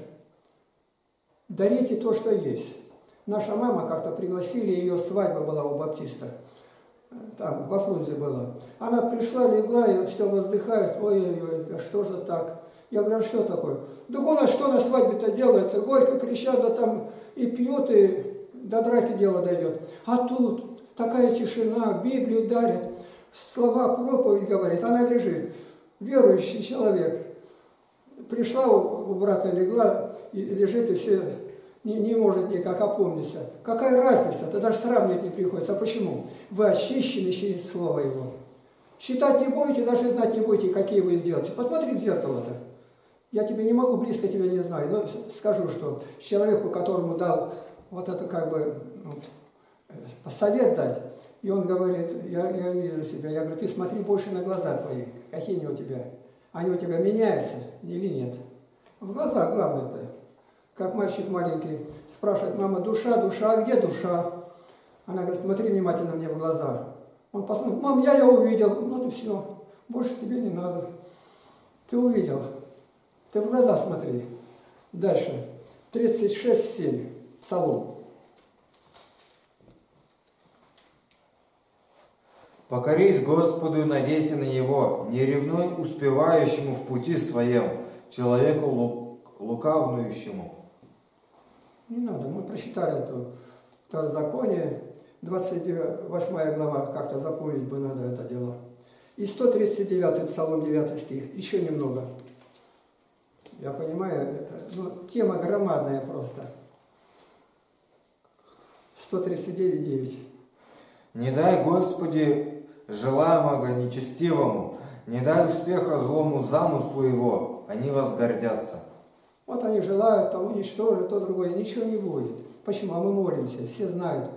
Дарите то, что есть. Наша мама как-то пригласили, ее свадьба была у баптиста. Там, во Фрунзе была. Она пришла, легла, и все воздыхает, ой-ой-ой, а что же так? Я говорю, а что такое? Да у нас что на свадьбе-то делается? Горько кричат, да там и пьют, и до драки дело дойдет. А тут такая тишина, Библию дарит, слова проповедь говорит, она лежит. Верующий человек. Пришла у, брата, легла, и лежит, и все не, не может никак опомниться. Какая разница? Это даже сравнивать не приходится. А почему? Вы очищены через Слово Его. Считать не будете, даже знать не будете, какие вы сделаете. Посмотри в зеркало-то. Я тебе не могу, близко тебя не знаю, но скажу, что человеку, которому дал вот это как бы ну, совет дать, и он говорит, я, я вижу себя, я говорю, ты смотри больше на глаза твои, какие они у тебя. Они у тебя меняются или нет? В глаза главное-то. Как мальчик маленький спрашивает, мама, душа, душа, а где душа? Она говорит, смотри внимательно мне в глаза. Он посмотрит, мам, я ее увидел. Ну, ты все, больше тебе не надо. Ты увидел. Ты в глаза смотри. Дальше. 36.7. Псалом. Покорись Господу и надейся на Него, не ревнуй успевающему в пути своем, человеку лукавнующему. Не надо, мы прочитали это Второзаконие, 28 глава, как-то запомнить бы надо это дело. И 139 Псалом 9 стих, еще немного. Я понимаю, это ну, тема громадная просто. 139.9. Не дай, Господи, желаемого нечестивому, не дай успеха злому замыслу его, они возгордятся. Вот они желают там уничтожить то другое, ничего не будет. Почему? А мы молимся, все знают.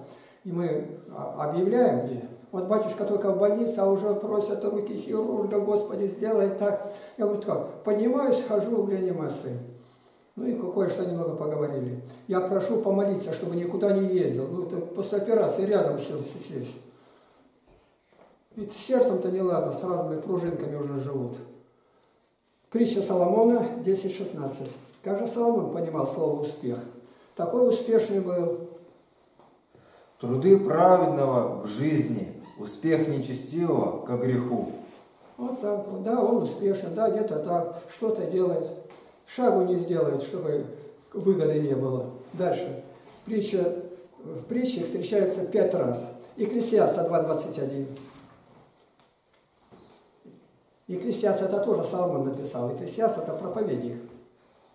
И мы объявляем где. Вот батюшка только в больнице, а уже просят руки хирурга, Господи, сделай так. Я говорю, как? Поднимаюсь, схожу в реанимацию. Ну и кое-что немного поговорили. Я прошу помолиться, чтобы никуда не ездил. Ну, это после операции рядом все сесть. Ведь сердцем-то не ладно, с разными пружинками уже живут. Притча Соломона 10.16. Как же Соломон понимал слово «успех»? Такой успешный был. Труды праведного в жизни, успех нечестивого к греху. Вот так вот. Да, он успешен, да, где-то так, что-то делает. Шагу не сделает, чтобы выгоды не было. Дальше. Притча, в притче встречается пять раз. Екклесиаста 2.21. Екклесиаст это тоже Соломон написал. Екклесиаст это проповедник.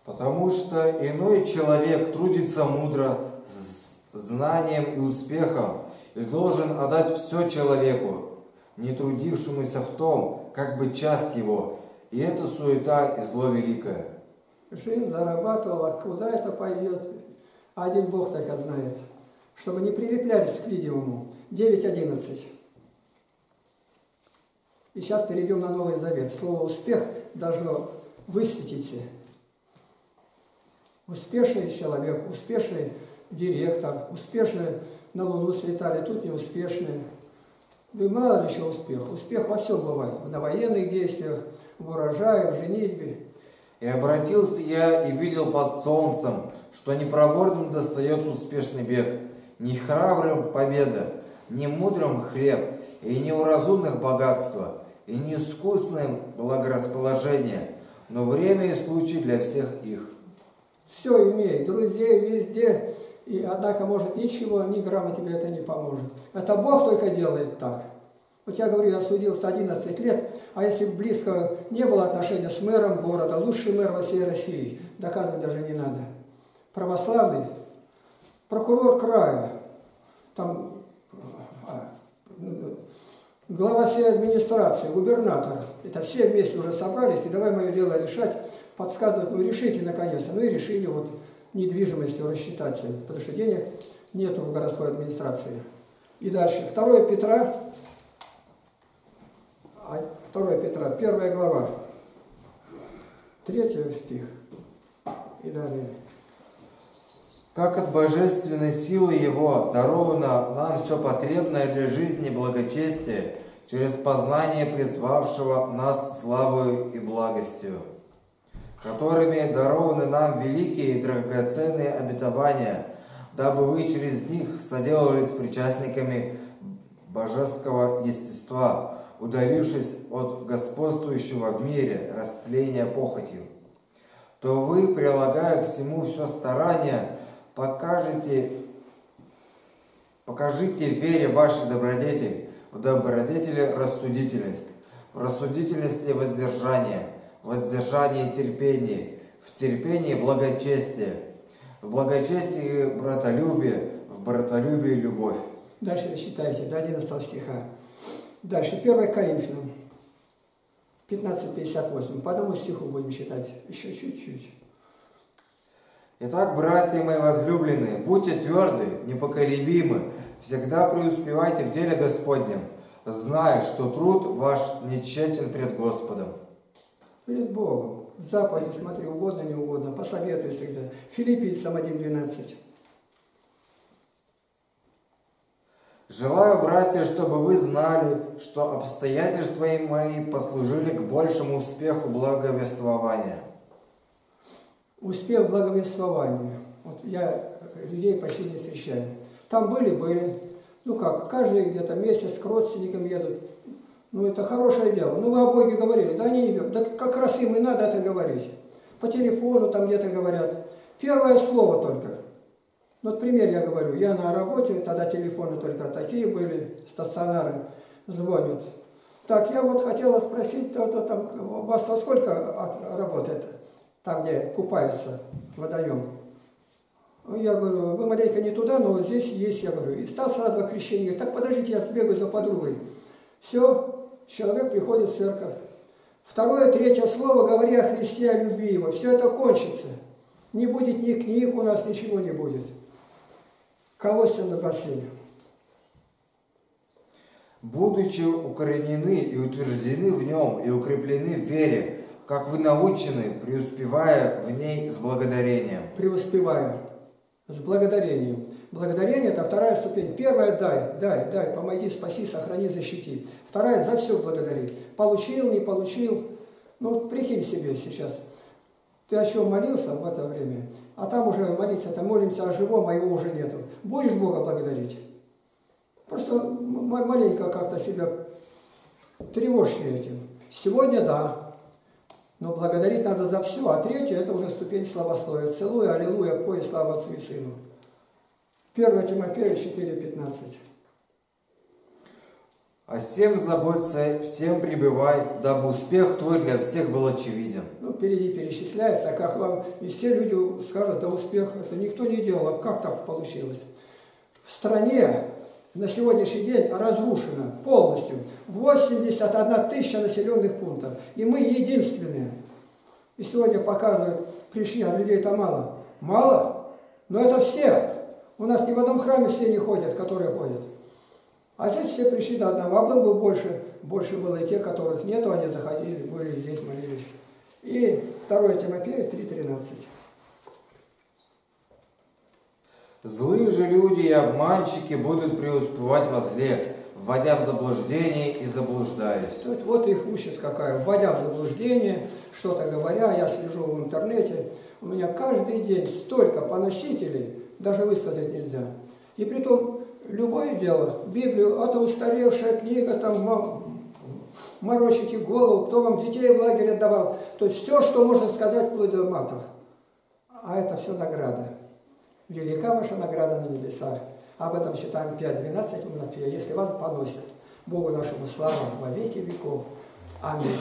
Потому что иной человек трудится мудро, с знанием и успехом, и должен отдать все человеку, не трудившемуся в том, как бы часть его, и это суета и зло великое. Жил, зарабатывал, а куда это пойдет? Один Бог только знает. Чтобы не прилеплялись к видимому. 9.11. И сейчас перейдем на Новый Завет. Слово «успех» должно высветиться Успешный человек, успешный директор, успешный на Луну слетали, тут неуспешные. Да и мало ли еще успех. Успех во всем бывает. На военных действиях, в урожае, в женитьбе. И обратился я и видел под солнцем, что не проворным достается успешный бег, не храбрым победа, не мудрым хлеб, и не у разумных богатство, и не искусным благорасположение, но время и случай для всех их все имеет, друзей везде, и однако, может, ничего, ни грамма тебе это не поможет. Это Бог только делает так. Вот я говорю, я судился 11 лет, а если близко не было отношения с мэром города, лучший мэр во всей России, доказывать даже не надо. Православный, прокурор края, там глава всей администрации, губернатор. Это все вместе уже собрались, и давай мое дело решать, подсказывать, ну решите наконец-то. Ну и решили вот недвижимостью рассчитаться, потому что денег нету в городской администрации. И дальше. 2 Петра, 2 Петра, первая глава, 3 стих и далее. Как от божественной силы Его даровано нам все потребное для жизни и благочестия через познание призвавшего нас славою и благостью, которыми дарованы нам великие и драгоценные обетования – дабы вы через них соделались причастниками божеского естества, удалившись от господствующего в мире растления похотью, то вы, прилагая к всему все старание, покажете, покажите вере вашей добродетель, в добродетели рассудительность, в рассудительности воздержание, в воздержании терпение, в терпении благочестие, в благочестии братолюбие, в братолюбии любовь. Дальше считайте, до 11 стиха. Дальше, 1 Коринфянам, 15.58. По одному стиху будем считать, еще чуть-чуть. Итак, братья мои возлюбленные, будьте тверды, непоколебимы, всегда преуспевайте в деле Господнем, зная, что труд ваш нечетен пред Господом. Перед Богом. Заповеди смотри, угодно, не угодно, посоветуй всегда. Филиппийцам 1.12. Желаю, братья, чтобы вы знали, что обстоятельства мои послужили к большему успеху благовествования. Успех благовествования. Вот я людей почти не встречаю. Там были, были. Ну как, каждый где-то месяц к родственникам едут. Ну, это хорошее дело. Ну, вы о Боге говорили. Да они не Да как раз им и надо это говорить. По телефону там где-то говорят. Первое слово только. Ну, вот пример я говорю. Я на работе, тогда телефоны только такие были, стационары звонят. Так, я вот хотела спросить, то, то, там, у вас во сколько работает, там, где купаются водоем? Я говорю, вы маленько не туда, но здесь есть, я говорю. И стал сразу крещение. Так, подождите, я сбегаю за подругой. Все, человек приходит в церковь. Второе, третье слово, говори о Христе, о любви Его. Все это кончится. Не будет ни книг, у нас ничего не будет. Колоссям на бассейне. Будучи укоренены и утверждены в нем и укреплены в вере, как вы научены, преуспевая в ней с благодарением. Преуспевая с благодарением. Благодарение – это вторая ступень. Первая – дай, дай, дай, помоги, спаси, сохрани, защити. Вторая – за все благодари. Получил, не получил. Ну, прикинь себе сейчас. Ты о чем молился в это время, а там уже молиться-то молимся о живом, а его уже нету. Будешь Бога благодарить? Просто маленько как-то себя тревожь этим. Сегодня да, но благодарить надо за все. А третье – это уже ступень славословия. Целуя, аллилуйя, пой, слава Отцу и Сыну. 1 Тимофея 4,15. О всем заботься, всем пребывай, дабы успех твой для всех был очевиден. Ну, впереди перечисляется, а как вам, и все люди скажут, да успех, это никто не делал, а как так получилось? В стране на сегодняшний день разрушено полностью 81 тысяча населенных пунктов. И мы единственные. И сегодня показывают, пришли, а людей-то мало. Мало? Но это все. У нас ни в одном храме все не ходят, которые ходят. А здесь все пришли до одного. А было бы больше, больше было и те, которых нету, они заходили, были здесь, молились. И 2 Тимофея 3.13. Злые же люди и обманщики будут преуспевать во зле, вводя в заблуждение и заблуждаясь. Вот, вот их участь какая. Вводя в заблуждение, что-то говоря, я слежу в интернете, у меня каждый день столько поносителей, даже высказать нельзя. И при том, любое дело, Библию, это устаревшая книга, там морочите голову, кто вам детей в лагерь отдавал. То есть все, что можно сказать, вплоть до матов. А это все награда. Велика ваша награда на небесах. Об этом считаем 5.12 в Матфея, если вас поносят. Богу нашему слава во веки веков. Аминь.